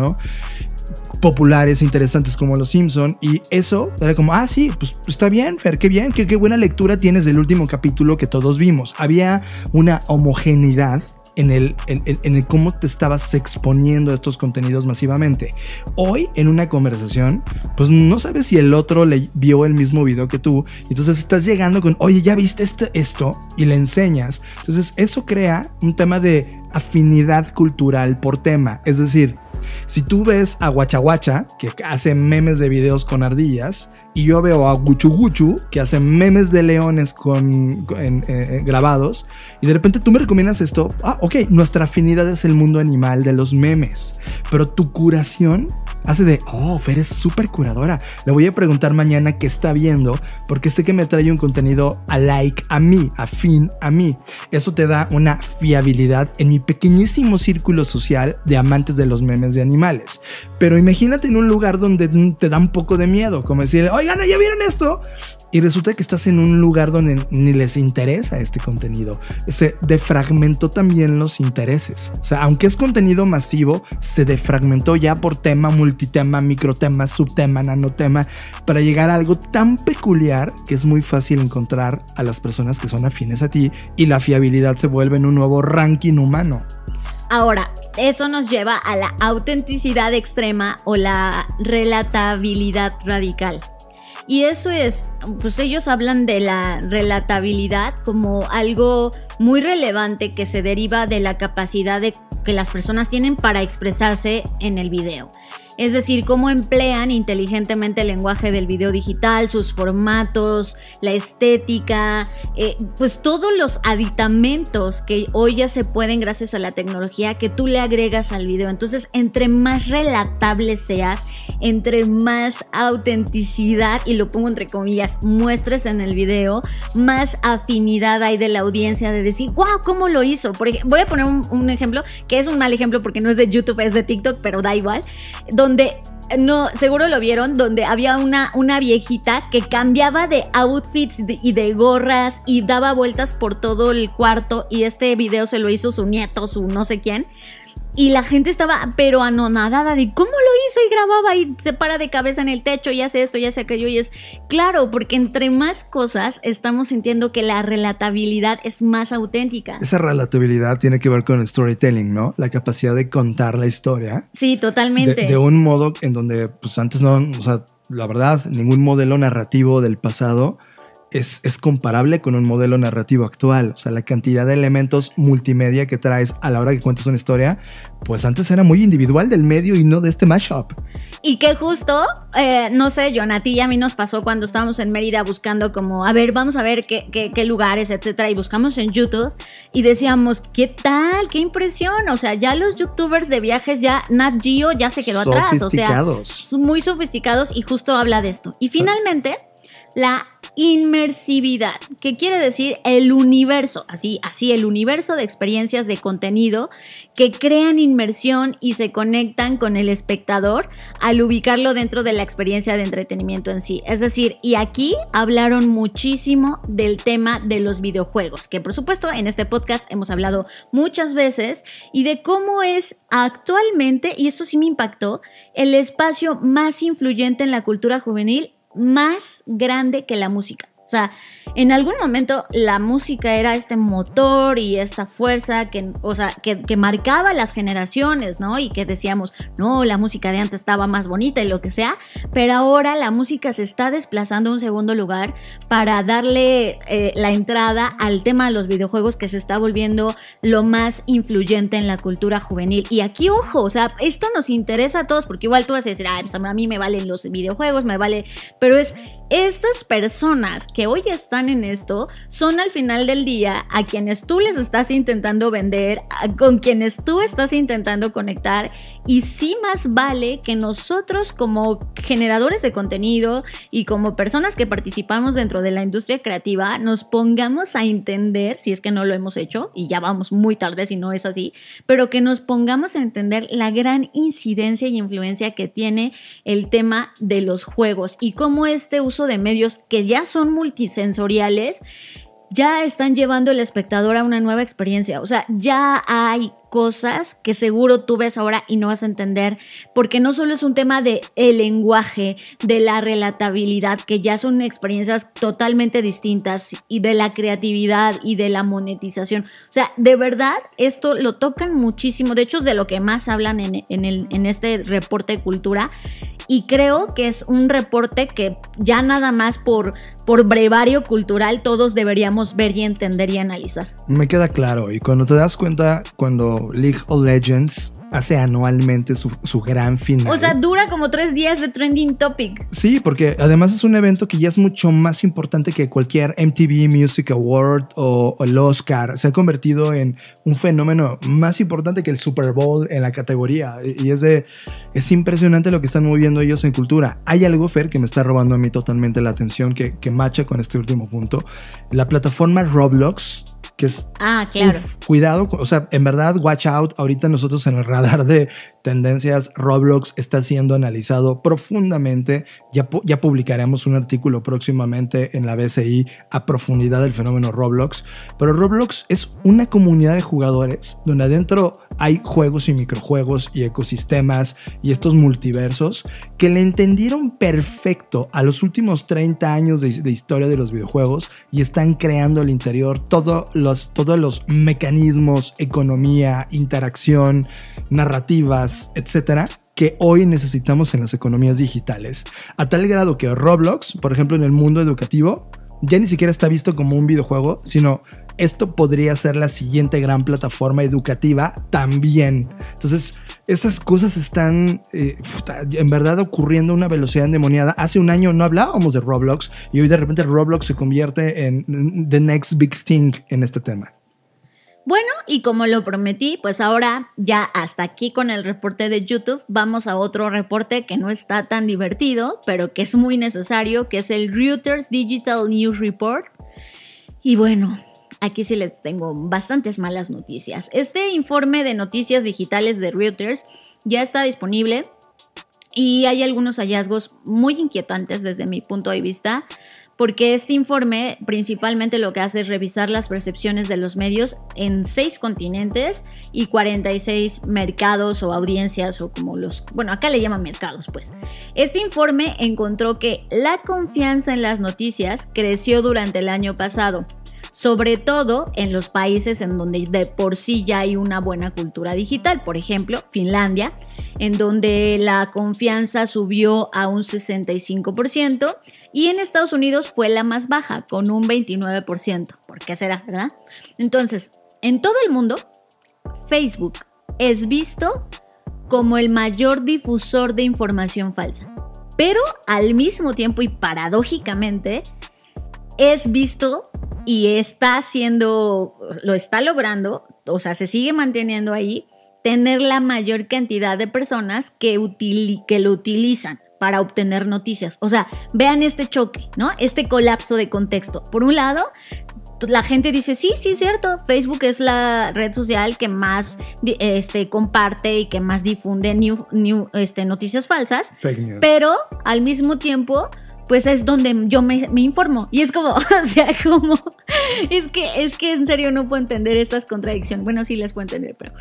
Populares, interesantes como Los Simpson y eso era como, ah, sí, pues está bien, Fer, qué bien, qué, qué buena lectura tienes del último capítulo que todos vimos. Había una homogeneidad en el, en, el cómo te estabas exponiendo estos contenidos masivamente. Hoy, en una conversación, pues no sabes si el otro le vio el mismo video que tú. Entonces estás llegando con, oye, ¿ya viste este, esto? Y le enseñas. Entonces eso crea un tema de afinidad cultural por tema. Es decir, si tú ves a Guachaguacha, que hace memes de videos con ardillas, y yo veo a Guchu que hace memes de leones con, grabados, y de repente tú me recomiendas esto, ah, ok, nuestra afinidad es el mundo animal de los memes, pero tu curación hace de, oh, Fer es súper curadora. Le voy a preguntar mañana qué está viendo, porque sé que me trae un contenido a like a mí, afín a mí. Eso te da una fiabilidad en mi pequeñísimo círculo social de amantes de los memes de animales. Pero imagínate en un lugar donde te da un poco de miedo, como decir, oigan, ¿ya vieron esto? Y resulta que estás en un lugar donde ni les interesa este contenido. Se defragmentó también los intereses. O sea, aunque es contenido masivo, se defragmentó ya por tema, multitema, microtema, subtema, nanotema, para llegar a algo tan peculiar que es muy fácil encontrar a las personas que son afines a ti y la fiabilidad se vuelve en un nuevo ranking humano.
Ahora, eso nos lleva a la autenticidad extrema o la relatabilidad radical. Y eso es, pues ellos hablan de la relatabilidad como algo muy relevante que se deriva de la capacidad de, que las personas tienen para expresarse en el video es decir, cómo emplean inteligentemente el lenguaje del video digital, sus formatos, la estética, eh, pues todos los aditamentos que hoy ya se pueden gracias a la tecnología que tú le agregas al video. Entonces, entre más relatable seas, entre más autenticidad, y lo pongo entre comillas, muestres en el video, más afinidad hay de la audiencia de decir, wow, ¿cómo lo hizo? voy a poner un, ejemplo que es un mal ejemplo porque no es de YouTube, es de TikTok, pero da igual no, seguro lo vieron, donde había una, una viejita que cambiaba de outfits y de gorras y daba vueltas por todo el cuarto y este video se lo hizo su nieto, su no sé quién. Y la gente estaba pero anonadada de cómo lo hizo y grababa y se para de cabeza en el techo y hace esto y hace aquello. Y es claro, porque entre más cosas estamos sintiendo que la relatabilidad es más auténtica.
Esa relatabilidad tiene que ver con el storytelling, ¿no? La capacidad de contar la historia.
Sí, totalmente.
De, un modo en donde pues antes no, o sea, la verdad, ningún modelo narrativo del pasado es, es, comparable con un modelo narrativo actual. O sea, la cantidad de elementos multimedia que traes a la hora que cuentas una historia, pues antes era muy individual del medio y no de este mashup.
Y que justo, eh, no sé, John, a ti y a mí nos pasó cuando estábamos en Mérida buscando como, a ver, vamos a ver qué, qué, qué lugares, etcétera, y buscamos en YouTube y decíamos, ¿qué tal? ¡Qué impresión! O sea, ya los youtubers de viajes, ya Nat Geo ya se quedó atrás. O sea, muy sofisticados y justo habla de esto. Y finalmente, la inmersividad, que quiere decir el universo, así, así, el universo de experiencias de contenido que crean inmersión y se conectan con el espectador al ubicarlo dentro de la experiencia de entretenimiento en sí. Es decir, y aquí hablaron muchísimo del tema de los videojuegos, que por supuesto en este podcast hemos hablado muchas veces, y de cómo es actualmente, y esto sí me impactó, el espacio más influyente en la cultura juvenil más grande que la música. O sea, en algún momento la música era este motor y esta fuerza que, o sea, que, marcaba las generaciones, ¿no? Y que decíamos, no, la música de antes estaba más bonita y lo que sea, pero ahora la música se está desplazando a un segundo lugar para darle eh, la entrada al tema de los videojuegos que se está volviendo lo más influyente en la cultura juvenil. Y aquí, ojo, o sea, esto nos interesa a todos, porque igual tú vas a decir, ay, pues a mí me valen los videojuegos, me vale, pero es estas personas que hoy están en esto son al final del día a quienes tú les estás intentando vender, con quienes tú estás intentando conectar. Y sí más vale que nosotros como generadores de contenido y como personas que participamos dentro de la industria creativa nos pongamos a entender, si es que no lo hemos hecho y ya vamos muy tarde si no es así, pero que nos pongamos a entender la gran incidencia y influencia que tiene el tema de los juegos y cómo este uso de medios que ya son multisensoriales ya están llevando al espectador a una nueva experiencia. O sea, ya hay cosas que seguro tú ves ahora y no vas a entender, porque no solo es un tema de el lenguaje, de la relatabilidad, que ya son experiencias totalmente distintas, y de la creatividad y de la monetización. O sea, de verdad, esto lo tocan muchísimo. De hecho, es de lo que más hablan en, el, en este reporte de cultura. Y creo que es un reporte que ya nada más por, por brevario cultural todos deberíamos ver y entender y analizar.
Me queda claro. Y cuando te das cuenta, cuando League of Legends hace anualmente su, gran final.
O sea, dura como tres días de trending topic.
Sí, porque además es un evento que ya es mucho más importante que cualquier MTV Music Award o, el Oscar. Se ha convertido en un fenómeno más importante que el Super Bowl en la categoría. Y es, de, es impresionante lo que están moviendo ellos en cultura. Hay algo, Fer, que me está robando a mí totalmente la atención, que, que macha con este último punto. La plataforma Roblox que es...
Ah, claro.
cuidado, o sea, en verdad, watch out, ahorita nosotros en el radar de tendencias, Roblox está siendo analizado profundamente, ya, publicaremos un artículo próximamente en la BCI a profundidad del fenómeno Roblox, pero Roblox es una comunidad de jugadores donde adentro hay juegos y microjuegos y ecosistemas y estos multiversos que le entendieron perfecto a los últimos 30 años de, de historia de los videojuegos y están creando al interior todo lo todos los mecanismos, economía, interacción, narrativas, etcétera, que hoy necesitamos en las economías digitales. A tal grado que Roblox, por ejemplo, en el mundo educativo, ya ni siquiera está visto como un videojuego, sino esto podría ser la siguiente gran plataforma educativa también. Entonces, esas cosas están eh, en verdad ocurriendo a una velocidad endemoniada. Hace un año no hablábamos de Roblox y hoy de repente Roblox se convierte en the next big thing en este tema.
Bueno, y como lo prometí, pues ahora ya hasta aquí con el reporte de YouTube, vamos a otro reporte que no está tan divertido, pero que es muy necesario, que es el Reuters Digital News Report. Y bueno, aquí sí les tengo bastantes malas noticias. Este informe de noticias digitales de Reuters ya está disponible y hay algunos hallazgos muy inquietantes desde mi punto de vista porque este informe principalmente lo que hace es revisar las percepciones de los medios en seis continentes y 46 mercados o audiencias o como los, bueno, acá le llaman mercados pues. Este informe encontró que la confianza en las noticias creció durante el año pasado sobre todo en los países en donde de por sí ya hay una buena cultura digital, por ejemplo, Finlandia, en donde la confianza subió a un 65% y en Estados Unidos fue la más baja, con un 29%. ¿Por qué será, verdad? Entonces, en todo el mundo, Facebook es visto como el mayor difusor de información falsa. Pero al mismo tiempo y paradójicamente, es visto y está haciendo, lo está logrando, o sea, se sigue manteniendo ahí, tener la mayor cantidad de personas que, que lo utilizan para obtener noticias. O sea, vean este choque, ¿no? Este colapso de contexto. Por un lado, la gente dice, sí, sí, cierto, Facebook es la red social que más este, comparte y que más difunde este, noticias falsas, pero al mismo tiempo pues es donde yo me, informo. Y es como, [LAUGHS] o sea, como, es que, es que en serio no puedo entender estas contradicciones. Bueno, sí las puedo entender, pero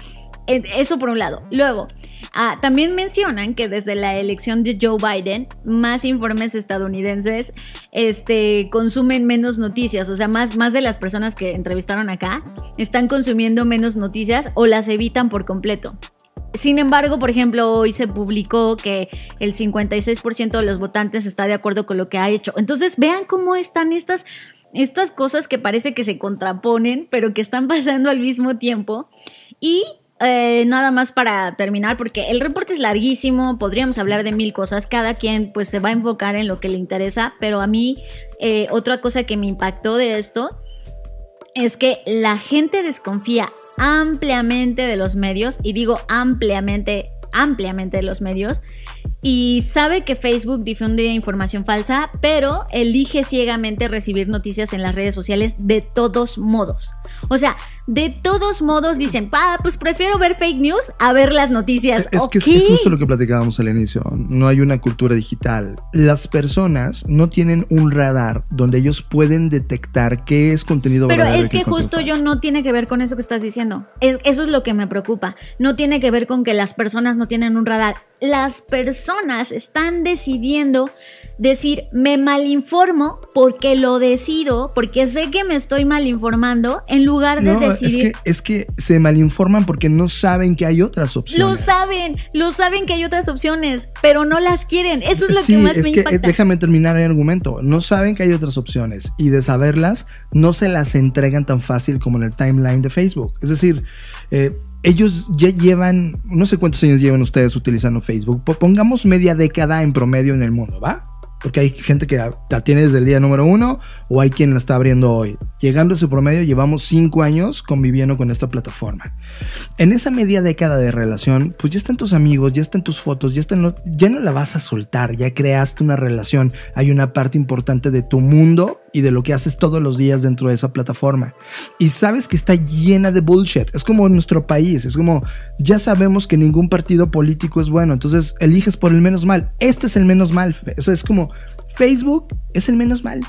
eso por un lado. Luego, ah, también mencionan que desde la elección de Joe Biden, más informes estadounidenses este, consumen menos noticias. O sea, más, más de las personas que entrevistaron acá están consumiendo menos noticias o las evitan por completo. Sin embargo, por ejemplo, hoy se publicó que el 56% de los votantes está de acuerdo con lo que ha hecho. Entonces, vean cómo están estas, estas cosas que parece que se contraponen, pero que están [LAUGHS] pasando al mismo tiempo. Y eh, nada más para terminar, porque el reporte es larguísimo, podríamos hablar de mil cosas, cada quien pues se va a enfocar en lo que le interesa, pero a mí eh, otra cosa que me impactó de esto es que la gente desconfía ampliamente de los medios, y digo ampliamente, ampliamente de los medios, y sabe que Facebook difunde información falsa, pero elige ciegamente recibir noticias en las redes sociales de todos modos. O sea, de todos modos dicen, ah, pues prefiero ver fake news a ver las noticias.
Es que es, justo lo que platicábamos al inicio. No hay una cultura digital. Las personas no tienen un radar donde ellos pueden detectar qué es contenido
Pero es que justo yo no tiene que ver con eso que estás diciendo. eso es lo que me preocupa. No tiene que ver con que las personas no tienen un radar. Las personas están decidiendo decir, me malinformo porque lo decido, porque sé que me estoy malinformando, en lugar de decidir.
Es que, es que se malinforman porque no saben que hay otras opciones.
Lo saben, lo saben que hay otras opciones, pero no las quieren. Eso es lo que más me que, impacta.
Déjame terminar el argumento. No saben que hay otras opciones y de saberlas, no se las entregan tan fácil como en el timeline de Facebook. Es decir, eh, ellos ya llevan, no sé cuántos años llevan ustedes utilizando Facebook, pongamos media década en promedio en el mundo, ¿va? Porque hay gente que la tiene desde el día número uno o hay quien la está abriendo hoy. Llegando a ese promedio, llevamos cinco años conviviendo con esta plataforma. En esa media década de relación, pues ya están tus amigos, ya están tus fotos, ya, están, ya no la vas a soltar, ya creaste una relación, hay una parte importante de tu mundo y de lo que haces todos los días dentro de esa plataforma. Y sabes que está llena de bullshit. Es como nuestro país, es como ya sabemos que ningún partido político es bueno, entonces eliges por el menos mal. Este es el menos mal. Eso es como Facebook es el menos mal.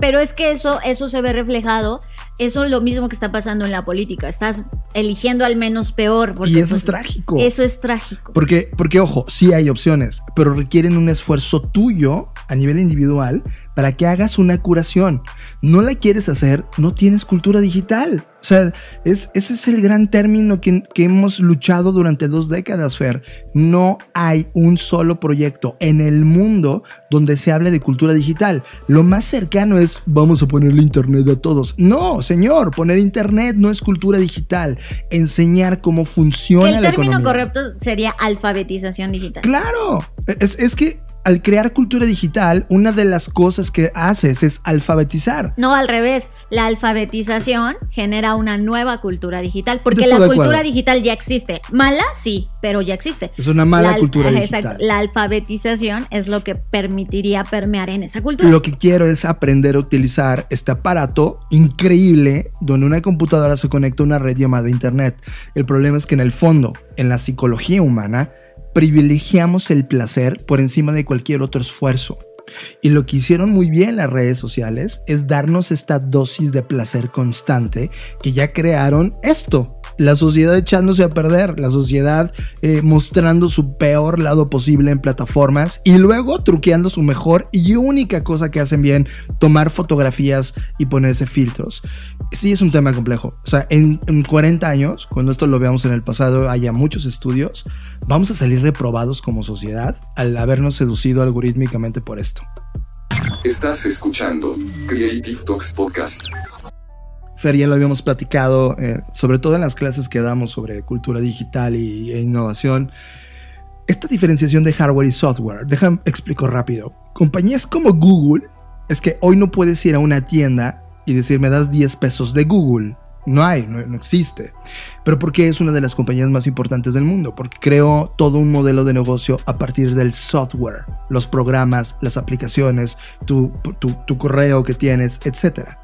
pero es que eso, eso se ve reflejado. Eso es lo mismo que está pasando en la política. Estás eligiendo al menos peor.
y eso es pues, trágico.
Eso es trágico.
Porque, porque, ojo, sí hay opciones, pero requieren un esfuerzo tuyo a nivel individual para que hagas una curación. No la quieres hacer, no tienes cultura digital. O sea, es, ese es el gran término que, que, hemos luchado durante dos décadas, Fer. No hay un solo proyecto en el mundo donde se hable de cultura digital. Lo más cercano es vamos a ponerle internet a todos. No, señor, poner internet no es cultura digital. Enseñar cómo funciona
el término correcto sería alfabetización digital.
Claro, es, es que al crear cultura digital, una de las cosas que haces es alfabetizar.
No, al revés. La alfabetización genera una nueva cultura digital, porque la cultura digital ya existe. Mala, sí, pero ya existe.
Es una mala cultura digital. Exacto.
La alfabetización es lo que permitiría permear en esa cultura.
Lo que quiero es aprender a utilizar este aparato increíble donde una computadora se conecta a una red llamada Internet. El problema es que en el fondo, en la psicología humana, privilegiamos el placer por encima de cualquier otro esfuerzo. Y lo que hicieron muy bien las redes sociales es darnos esta dosis de placer constante que ya crearon esto, la sociedad echándose a perder, la sociedad eh, mostrando su peor lado posible en plataformas y luego truqueando su mejor y única cosa que hacen bien, tomar fotografías y ponerse filtros. Sí es un tema complejo. O sea, en, en 40 años, cuando esto lo veamos en el pasado, haya muchos estudios, vamos a salir reprobados como sociedad al habernos seducido algorítmicamente por esto.
Estás escuchando Creative Talks Podcast.
Ya lo habíamos platicado, eh, sobre todo en las clases que damos sobre cultura digital y, e innovación. Esta diferenciación de hardware y software, déjame explico rápido. Compañías como Google, es que hoy no puedes ir a una tienda y decir me das 10 pesos de Google. No hay, no, existe. Pero porque es una de las compañías más importantes del mundo, porque creó todo un modelo de negocio a partir del software, los programas, las aplicaciones, tu, tu, tu correo que tienes, etc.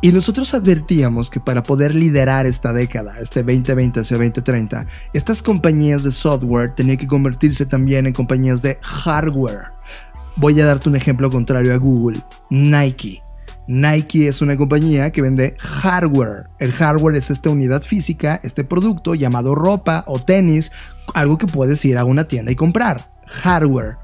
Y nosotros advertíamos que para poder liderar esta década, este 2020 hacia 2030, estas compañías de software tenían que convertirse también en compañías de hardware. Voy a darte un ejemplo contrario a Google, Nike. Nike es una compañía que vende hardware. El hardware es esta unidad física, este producto llamado ropa o tenis, algo que puedes ir a una tienda y comprar. Hardware.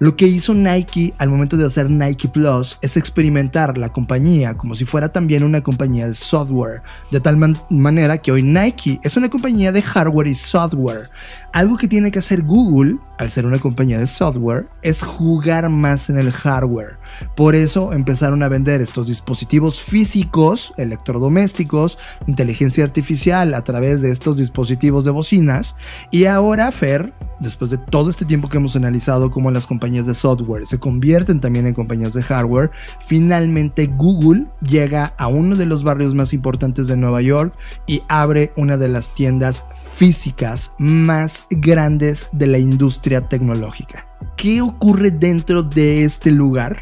Lo que hizo Nike al momento de hacer Nike Plus es experimentar la compañía como si fuera también una compañía de software, de tal man manera que hoy Nike es una compañía de hardware y software. Algo que tiene que hacer Google, al ser una compañía de software, es jugar más en el hardware. Por eso empezaron a vender estos dispositivos físicos, electrodomésticos, inteligencia artificial a través de estos dispositivos de bocinas. Y ahora Fer, después de todo este tiempo que hemos analizado cómo las compañías de software se convierten también en compañías de hardware, finalmente Google llega a uno de los barrios más importantes de Nueva York y abre una de las tiendas físicas más grandes de la industria tecnológica. ¿Qué ocurre dentro de este lugar?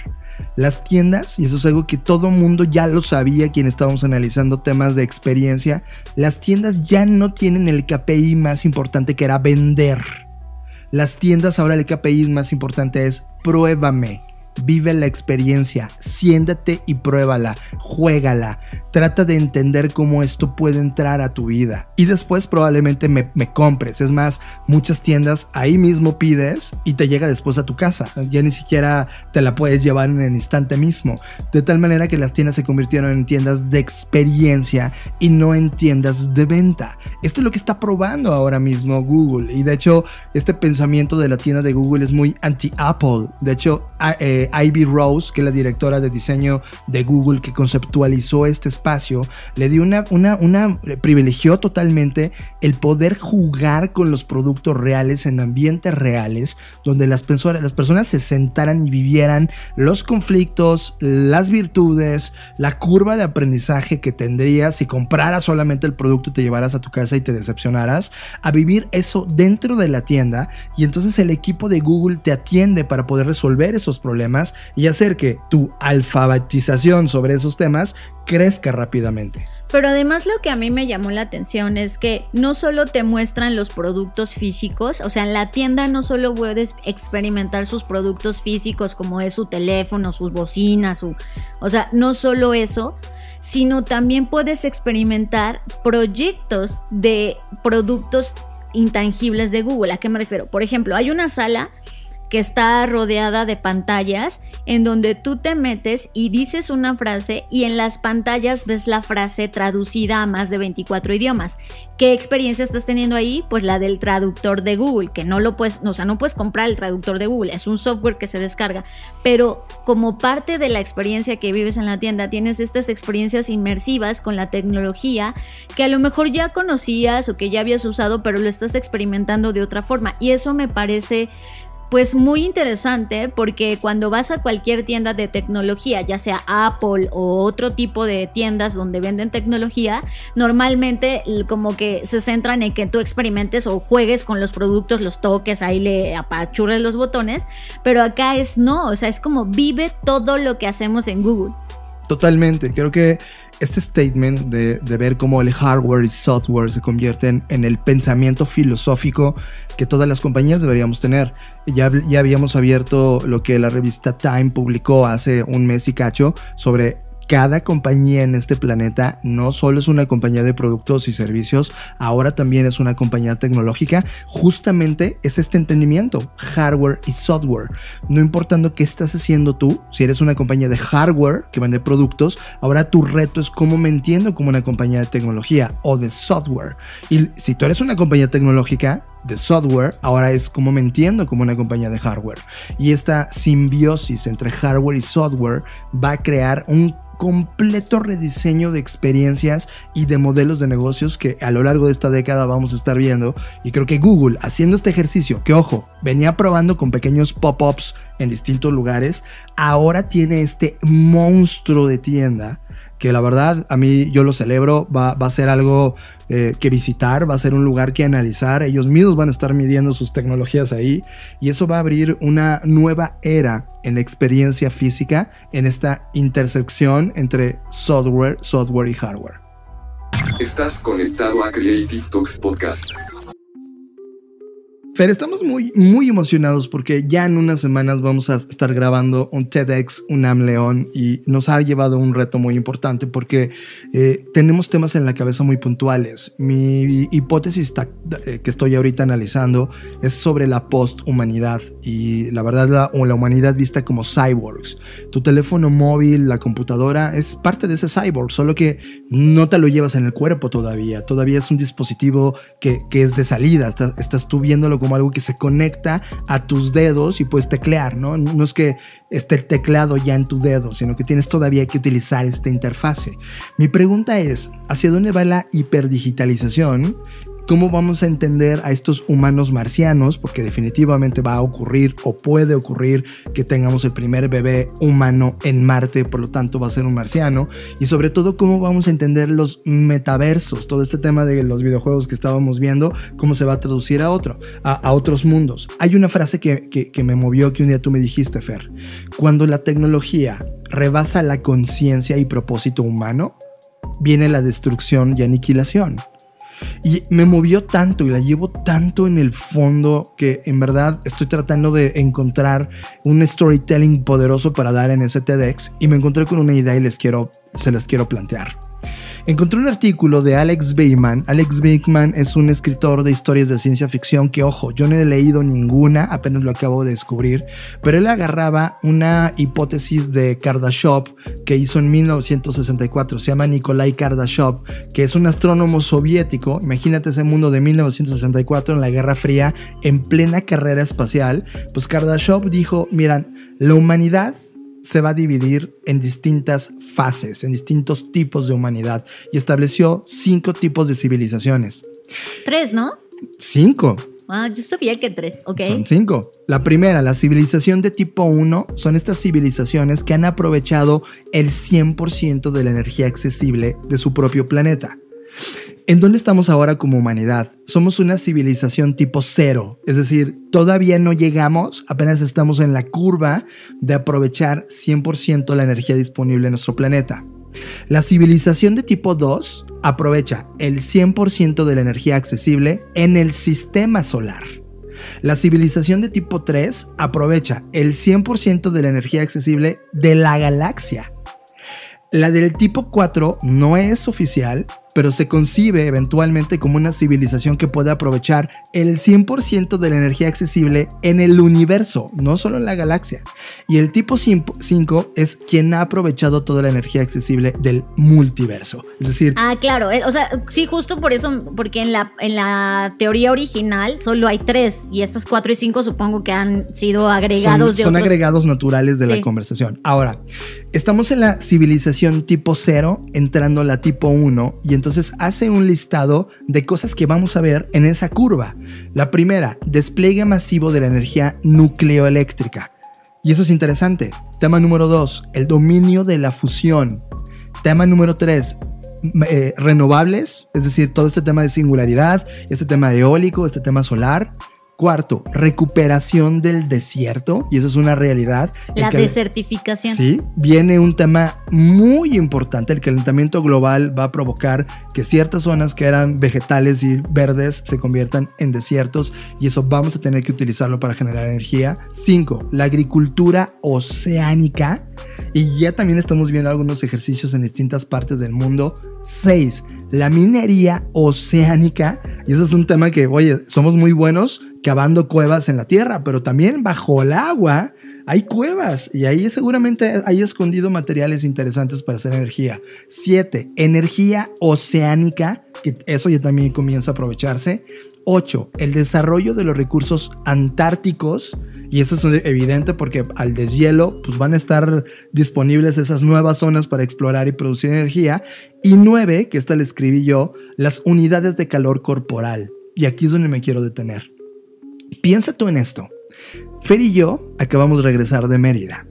Las tiendas, y eso es algo que todo mundo ya lo sabía quien estábamos analizando temas de experiencia, las tiendas ya no tienen el KPI más importante que era vender. Las tiendas ahora el KPI más importante es pruébame. Vive la experiencia, siéntate y pruébala, juégala, trata de entender cómo esto puede entrar a tu vida y después probablemente me, me, compres. Es más, muchas tiendas ahí mismo pides y te llega después a tu casa, ya ni siquiera te la puedes llevar en el instante mismo. De tal manera que las tiendas se convirtieron en tiendas de experiencia y no en tiendas de venta. Esto es lo que está probando ahora mismo Google y de hecho este pensamiento de la tienda de Google es muy anti-Apple. De hecho, eh, Ivy Rose, que es la directora de diseño de Google que conceptualizó este espacio, le dio una, una, una, privilegió totalmente el poder jugar con los productos reales en ambientes reales, donde las personas, las personas se sentaran y vivieran los conflictos, las virtudes, la curva de aprendizaje que tendrías si compraras solamente el producto y te llevaras a tu casa y te decepcionaras, a vivir eso dentro de la tienda y entonces el equipo de Google te atiende para poder resolver esos problemas y hacer que tu alfabetización sobre esos temas crezca rápidamente.
Pero además lo que a mí me llamó la atención es que no solo te muestran los productos físicos, o sea, en la tienda no solo puedes experimentar sus productos físicos como es su teléfono, sus bocinas, su, o sea, no solo eso, sino también puedes experimentar proyectos de productos intangibles de Google. ¿A qué me refiero? Por ejemplo, hay una sala que está rodeada de pantallas en donde tú te metes y dices una frase y en las pantallas ves la frase traducida a más de 24 idiomas. ¿Qué experiencia estás teniendo ahí? Pues la del traductor de Google, que no lo puedes, o sea, no puedes comprar el traductor de Google, es un software que se descarga, pero como parte de la experiencia que vives en la tienda, tienes estas experiencias inmersivas con la tecnología que a lo mejor ya conocías o que ya habías usado, pero lo estás experimentando de otra forma. Y eso me parece pues muy interesante porque cuando vas a cualquier tienda de tecnología, ya sea Apple o otro tipo de tiendas donde venden tecnología, normalmente como que se centran en que tú experimentes o juegues con los productos, los toques, ahí le apachurres los botones, pero acá es no, o sea, es como vive todo lo que hacemos en Google.
Totalmente, creo que este statement de, ver cómo el hardware y software se convierten en el pensamiento filosófico que todas las compañías deberíamos tener. Ya, ya habíamos abierto lo que la revista Time publicó hace un mes y cacho sobre cada compañía en este planeta no solo es una compañía de productos y servicios, ahora también es una compañía tecnológica. Justamente es este entendimiento, hardware y software. No importando qué estás haciendo tú, si eres una compañía de hardware que vende productos, ahora tu reto es cómo me entiendo como una compañía de tecnología o de software. Y si tú eres una compañía tecnológica, de software, ahora es como me entiendo como una compañía de hardware. Y esta simbiosis entre hardware y software va a crear un completo rediseño de experiencias y de modelos de negocios que a lo largo de esta década vamos a estar viendo. Y creo que Google, haciendo este ejercicio, que ojo, venía probando con pequeños pop-ups en distintos lugares, ahora tiene este monstruo de tienda que la verdad a mí yo lo celebro, va, a ser algo eh, que visitar, va a ser un lugar que analizar, ellos mismos van a estar midiendo sus tecnologías ahí y eso va a abrir una nueva era en la experiencia física en esta intersección entre software, software y hardware.
Estás conectado a Creative Talks Podcast.
Fer, estamos muy, muy emocionados porque ya en unas semanas vamos a estar grabando un TEDx, un AM León y nos ha llevado un reto muy importante porque eh, tenemos temas en la cabeza muy puntuales. Mi hipótesis eh, que estoy ahorita analizando es sobre la posthumanidad y la verdad la, la humanidad vista como cyborgs. Tu teléfono móvil, la computadora es parte de ese cyborg, solo que no te lo llevas en el cuerpo todavía. Todavía es un dispositivo que, que es de salida. Estás, estás tú viéndolo como algo que se conecta a tus dedos y puedes teclear, ¿no? No es que esté el teclado ya en tu dedo, sino que tienes todavía que utilizar esta interfase. Mi pregunta es, ¿hacia dónde va la hiperdigitalización cómo vamos a entender a estos humanos marcianos, porque definitivamente va a ocurrir o puede ocurrir que tengamos el primer bebé humano en Marte, por lo tanto va a ser un marciano, y sobre todo cómo vamos a entender los metaversos, todo este tema de los videojuegos que estábamos viendo, cómo se va a traducir a otro, a, otros mundos. Hay una frase que, que me movió que un día tú me dijiste, Fer, cuando la tecnología rebasa la conciencia y propósito humano, viene la destrucción y aniquilación. Y me movió tanto y la llevo tanto en el fondo que en verdad estoy tratando de encontrar un storytelling poderoso para dar en ese TEDx y me encontré con una idea y les quiero, se las quiero plantear. Encontré un artículo de Alex Bateman. Alex Bateman es un escritor de historias de ciencia ficción que, ojo, yo no he leído ninguna, apenas lo acabo de descubrir, pero él agarraba una hipótesis de Kardashev que hizo en 1964. Se llama Nikolai Kardashev, que es un astrónomo soviético. Imagínate ese mundo de 1964 en la Guerra Fría, en plena carrera espacial. Pues Kardashev dijo, miran, la humanidad se va a dividir en distintas fases, en distintos tipos de humanidad y estableció cinco tipos de civilizaciones.
Tres, ¿no?
Cinco.
Ah, yo sabía que tres, ok.
Son cinco. La primera, la civilización de tipo 1, son estas civilizaciones que han aprovechado el 100% de la energía accesible de su propio planeta. ¿En dónde estamos ahora como humanidad? Somos una civilización tipo cero, es decir, todavía no llegamos, apenas estamos en la curva de aprovechar 100% la energía disponible en nuestro planeta. La civilización de tipo 2 aprovecha el 100% de la energía accesible en el sistema solar. La civilización de tipo 3 aprovecha el 100% de la energía accesible de la galaxia. La del tipo 4 no es oficial, pero se concibe eventualmente como una civilización que puede aprovechar el 100% de la energía accesible en el universo, no solo en la galaxia. Y el tipo 5 es quien ha aprovechado toda la energía accesible del multiverso. Es decir...
Ah, claro, eh, o sea, sí, justo por eso, porque en la, en la teoría original solo hay tres y estas 4 y 5 supongo que han sido agregados
son, de Son agregados naturales de la conversación. Ahora, estamos en la civilización tipo 0 entrando la tipo 1 y entonces hace un listado de cosas que vamos a ver en esa curva. La primera, despliegue masivo de la energía nucleoeléctrica. Y eso es interesante. Tema número 2, el dominio de la fusión. Tema número 3, eh, renovables, es decir, todo este tema de singularidad, este tema eólico, este tema solar. Cuarto, recuperación del desierto, y eso es una realidad.
La desertificación.
Sí, viene un tema muy importante. El calentamiento global va a provocar que ciertas zonas que eran vegetales y verdes se conviertan en desiertos, y eso vamos a tener que utilizarlo para generar energía. Cinco, la agricultura oceánica Y ya también estamos viendo algunos ejercicios en distintas partes del mundo. 6. La minería oceánica. Y ese es un tema que, oye, somos muy buenos cavando cuevas en la tierra, pero también bajo el agua hay cuevas y ahí seguramente hay escondido materiales interesantes para hacer energía. 7. Energía oceánica, que eso ya también comienza a aprovecharse. 8. El desarrollo de los recursos antárticos. Y eso es evidente porque al deshielo pues van a estar disponibles esas nuevas zonas para explorar y producir energía. Y 9, que esta le escribí yo, las unidades de calor corporal. Y aquí es donde me quiero detener. Piensa tú en esto. Fer y yo acabamos de regresar de Mérida.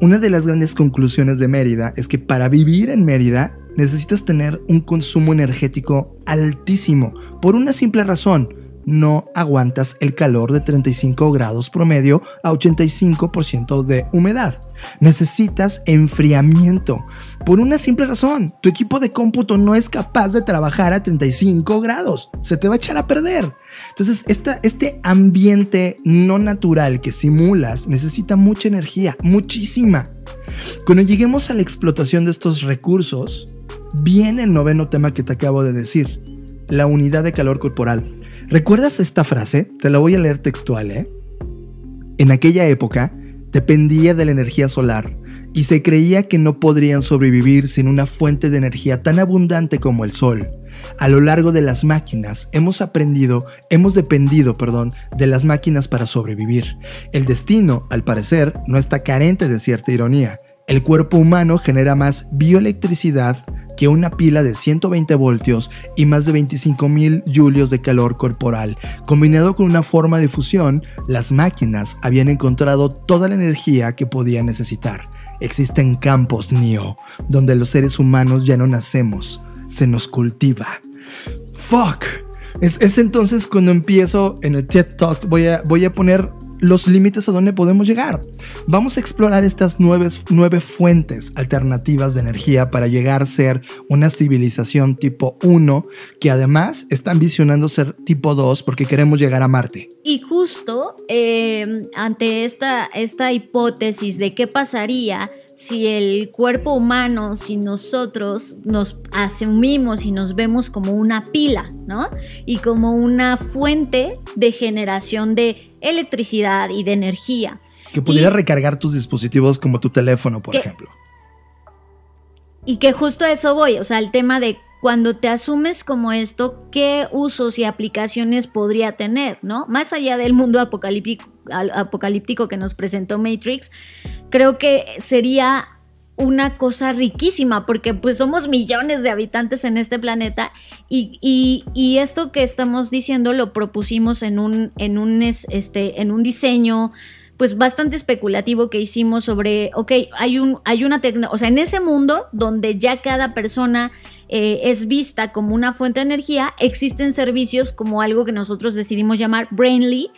Una de las grandes conclusiones de Mérida es que para vivir en Mérida necesitas tener un consumo energético altísimo por una simple razón no aguantas el calor de 35 grados promedio a 85% de humedad. Necesitas enfriamiento. Por una simple razón, tu equipo de cómputo no es capaz de trabajar a 35 grados. Se te va a echar a perder. Entonces, este ambiente no natural que simulas necesita mucha energía, muchísima. Cuando lleguemos a la explotación de estos recursos, viene el noveno tema que te acabo de decir, la unidad de calor corporal. ¿Recuerdas esta frase? Te la voy a leer textual, ¿eh? En aquella época, dependía de la energía solar y se creía que no podrían sobrevivir sin una fuente de energía tan abundante como el sol. A lo largo de las máquinas hemos aprendido, hemos dependido, perdón, de las máquinas para sobrevivir. El destino, al parecer, no está carente de cierta ironía. El cuerpo humano genera más bioelectricidad que una pila de 120 voltios y más de 25.000 julios de calor corporal. Combinado con una forma de fusión, las máquinas habían encontrado toda la energía que podían necesitar. Existen campos NIO, donde los seres humanos ya no nacemos, se nos cultiva. Fuck. Es, entonces cuando empiezo en el TED Talk, voy a, voy a poner los límites a donde podemos llegar. Vamos a explorar estas nueve, nueve, fuentes alternativas de energía para llegar a ser una civilización tipo 1 que además está ambicionando ser tipo 2 porque queremos llegar a Marte.
Y justo eh, ante esta, esta hipótesis de qué pasaría si el cuerpo humano, si nosotros nos asumimos y nos vemos como una pila, ¿no? Y como una fuente de generación de electricidad y de energía.
Que pudiera recargar tus dispositivos como tu teléfono, por ejemplo.
Y que justo a eso voy, o sea, el tema de cuando te asumes como esto, ¿qué usos y aplicaciones podría tener, no? Más allá del mundo apocalíptico, apocalíptico que nos presentó Matrix, creo que sería una cosa riquísima porque pues somos millones de habitantes en este planeta y, esto que estamos diciendo lo propusimos en un, en un, este, en un diseño pues bastante especulativo que hicimos sobre, ok, hay, un, hay una tecnología, o sea, en ese mundo donde ya cada persona eh, es vista como una fuente de energía, existen servicios como algo que nosotros decidimos llamar Brainly,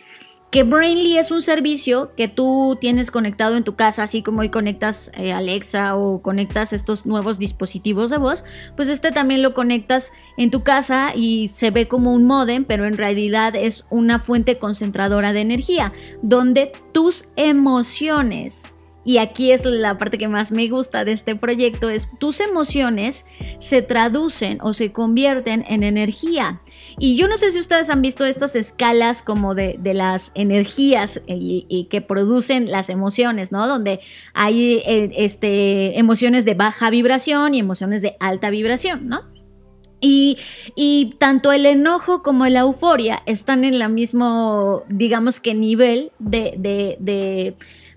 que Brainly es un servicio que tú tienes conectado en tu casa, así como hoy conectas eh, Alexa o conectas estos nuevos dispositivos de voz, pues este también lo conectas en tu casa y se ve como un modem, pero en realidad es una fuente concentradora de energía, donde tus emociones y aquí es la parte que más me gusta de este proyecto, es tus emociones se traducen o se convierten en energía. Y yo no sé si ustedes han visto estas escalas como de, las energías y, que producen las emociones, ¿no? Donde hay eh, este, emociones de baja vibración y emociones de alta vibración, ¿no? Y, tanto el enojo como la euforia están en el mismo, digamos que nivel de, de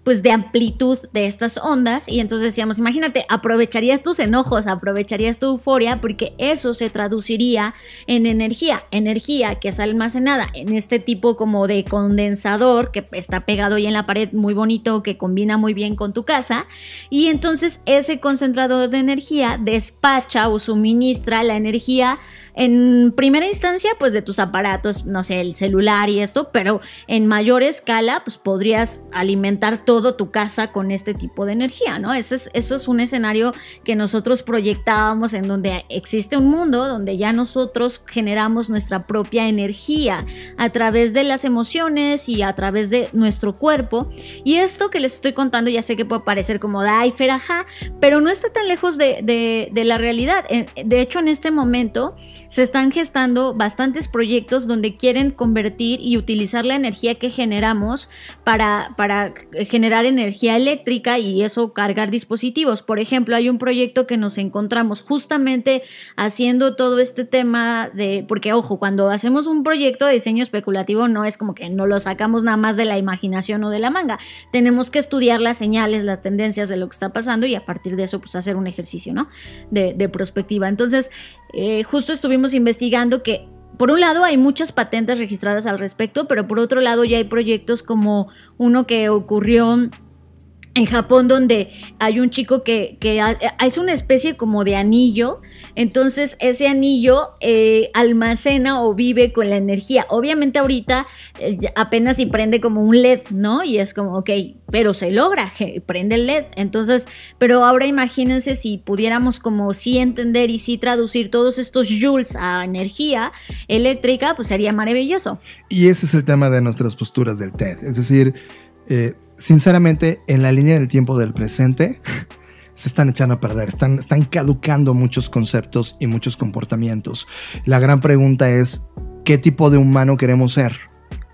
pues de amplitud de estas ondas. Y entonces decíamos, imagínate, aprovecharías tus enojos, aprovecharías tu euforia porque eso se traduciría en energía, energía que es almacenada en este tipo como de condensador que está pegado ahí en la pared muy bonito, que combina muy bien con tu casa. Y entonces ese concentrador de energía despacha o suministra la energía en primera instancia, pues de tus aparatos, no sé, el celular y esto, pero en mayor escala, pues podrías alimentar todo tu casa con este tipo de energía, ¿no? Eso es, eso es un escenario que nosotros proyectábamos en donde existe un mundo donde ya nosotros generamos nuestra propia energía a través de las emociones y a través de nuestro cuerpo. Y esto que les estoy contando ya sé que puede parecer como ay, pero no está tan lejos de la realidad. De hecho, en este momento se están gestando bastantes proyectos donde quieren convertir y utilizar la energía que generamos para, para generar energía eléctrica y eso cargar dispositivos. Por ejemplo, hay un proyecto que nos encontramos justamente haciendo todo este tema de, porque ojo, cuando hacemos un proyecto de diseño especulativo no es como que no lo sacamos nada más de la imaginación o de la manga. Tenemos que estudiar las señales, las tendencias de lo que está pasando y a partir de eso pues hacer un ejercicio, ¿no? De, de prospectiva. Entonces, eh, justo estuvimos investigando que por un lado hay muchas patentes registradas al respecto, pero por otro lado ya hay proyectos como uno que ocurrió en Japón donde hay un chico que, que es una especie como de anillo entonces ese anillo eh, almacena o vive con la energía. Obviamente ahorita eh, apenas si prende como un LED, ¿no? Y es como, ok, pero se logra, prende el LED. Entonces, pero ahora imagínense si pudiéramos como sí entender y sí traducir todos estos joules a energía eléctrica, pues sería maravilloso.
Y ese es el tema de nuestras posturas del TED. Es decir, eh, sinceramente, en la línea del tiempo del presente, se están echando a perder, están, están caducando muchos conceptos y muchos comportamientos. La gran pregunta es, ¿qué tipo de humano queremos ser?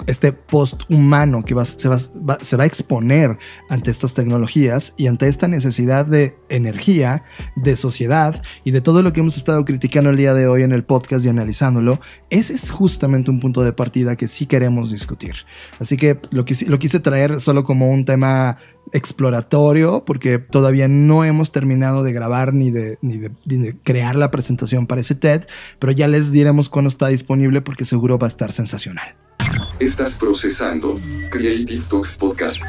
Este post-humano que se, va, a exponer ante estas tecnologías y ante esta necesidad de energía, de sociedad y de todo lo que hemos estado criticando el día de hoy en el podcast y analizándolo, ese es justamente un punto de partida que sí queremos discutir. Así que lo, quise traer solo como un tema exploratorio porque todavía no hemos terminado de grabar ni de, crear la presentación para ese TED, pero ya les diremos cuándo está disponible porque seguro va a estar sensacional.
Estás procesando Creative Talks Podcast.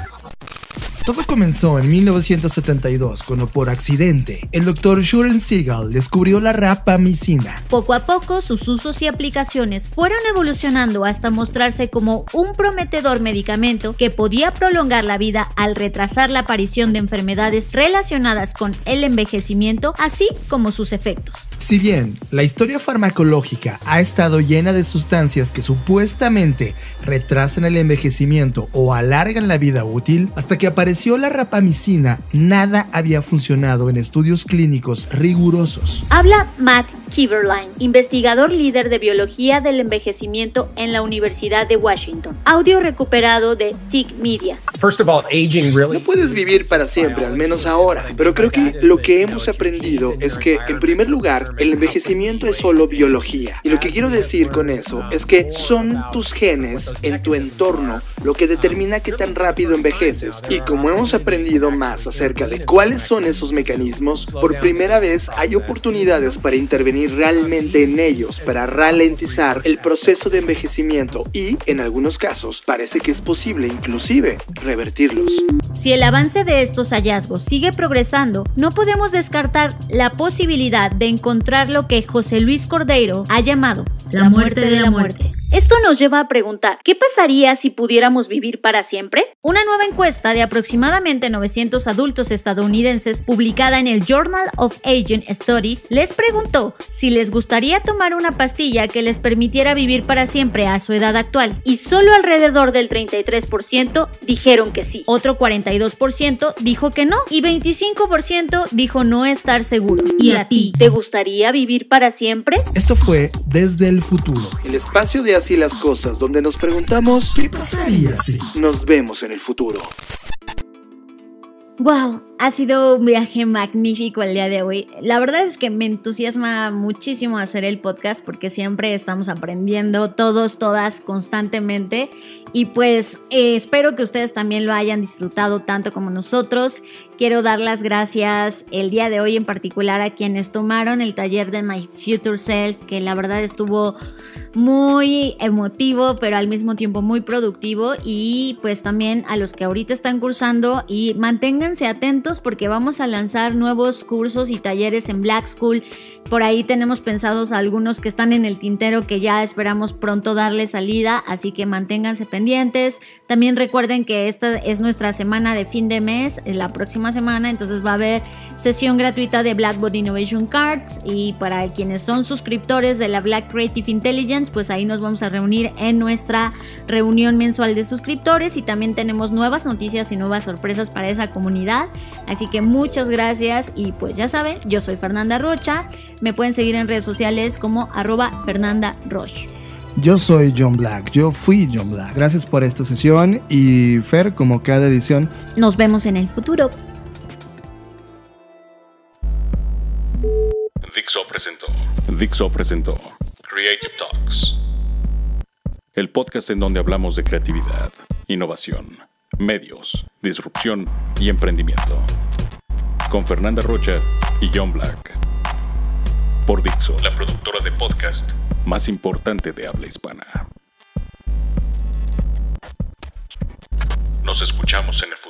Todo comenzó en 1972 cuando por accidente el doctor Shuren Seagal descubrió la rapamicina.
Poco a poco sus usos y aplicaciones fueron evolucionando hasta mostrarse como un prometedor medicamento que podía prolongar la vida al retrasar la aparición de enfermedades relacionadas con el envejecimiento, así como sus efectos.
Si bien la historia farmacológica ha estado llena de sustancias que supuestamente retrasan el envejecimiento o alargan la vida útil, hasta que apareció la rapamicina, nada había funcionado en estudios clínicos rigurosos.
Habla Matt Kiverline, investigador líder de biología del envejecimiento en la Universidad de Washington. Audio recuperado de TIC Media.
No puedes vivir para siempre, al menos ahora, pero creo que lo que hemos aprendido es que, en primer lugar, el envejecimiento es solo biología. Y lo que quiero decir con eso es que son tus genes en tu entorno lo que determina qué tan rápido envejeces. Y como hemos aprendido más acerca de cuáles son esos mecanismos, por primera vez hay oportunidades para intervenir realmente en ellos, para ralentizar el proceso de envejecimiento y, en algunos casos, parece que es posible inclusive revertirlos.
Si el avance de estos hallazgos sigue progresando, no podemos descartar la posibilidad de encontrar lo que José Luis Cordeiro ha llamado la muerte de la muerte. Esto nos lleva a preguntar, ¿qué pasaría si pudiéramos vivir para siempre? Una nueva encuesta de aproximadamente 900 adultos estadounidenses publicada en el Journal of Aging Studies les preguntó si les gustaría tomar una pastilla que les permitiera vivir para siempre a su edad actual y solo alrededor del 33% dijeron que sí, otro 42% dijo que no y 25% dijo no estar seguro. ¿Y a ti? ¿Te gustaría vivir para siempre?
Esto fue desde el futuro.
El espacio de así las cosas, donde nos preguntamos
¿qué pasaría si?
Nos vemos en el futuro.
Wow, ha sido un viaje magnífico el día de hoy. La verdad es que me entusiasma muchísimo hacer el podcast porque siempre estamos aprendiendo todos, todas, constantemente. Y pues eh, espero que ustedes también lo hayan disfrutado tanto como nosotros. Quiero dar las gracias el día de hoy en particular a quienes tomaron el taller de My Future Self, que la verdad estuvo muy emotivo, pero al mismo tiempo muy productivo. Y pues también a los que ahorita están cursando y manténganse atentos porque vamos a lanzar nuevos cursos y talleres en Black School. Por ahí tenemos pensados algunos que están en el tintero que ya esperamos pronto darle salida, así que manténganse pendientes. También recuerden que esta es nuestra semana de fin de mes, la próxima semana, entonces va a haber sesión gratuita de Blackboard Innovation Cards y para quienes son suscriptores de la Black Creative Intelligence, pues ahí nos vamos a reunir en nuestra reunión mensual de suscriptores y también tenemos nuevas noticias y nuevas sorpresas para esa comunidad. Así que muchas gracias y pues ya saben, yo soy Fernanda Rocha. Me pueden seguir en redes sociales como arroba Fernanda Roche.
Yo soy John Black, yo fui John Black. Gracias por esta sesión y Fer, como cada edición.
Nos vemos en el futuro.
Dixo presentó. Dixo presentó. Creative Talks. El podcast en donde hablamos de creatividad, innovación, medios, disrupción y emprendimiento. Con Fernanda Rocha y John Black. Por Dixo, la productora de podcast más importante de habla hispana. Nos escuchamos en el.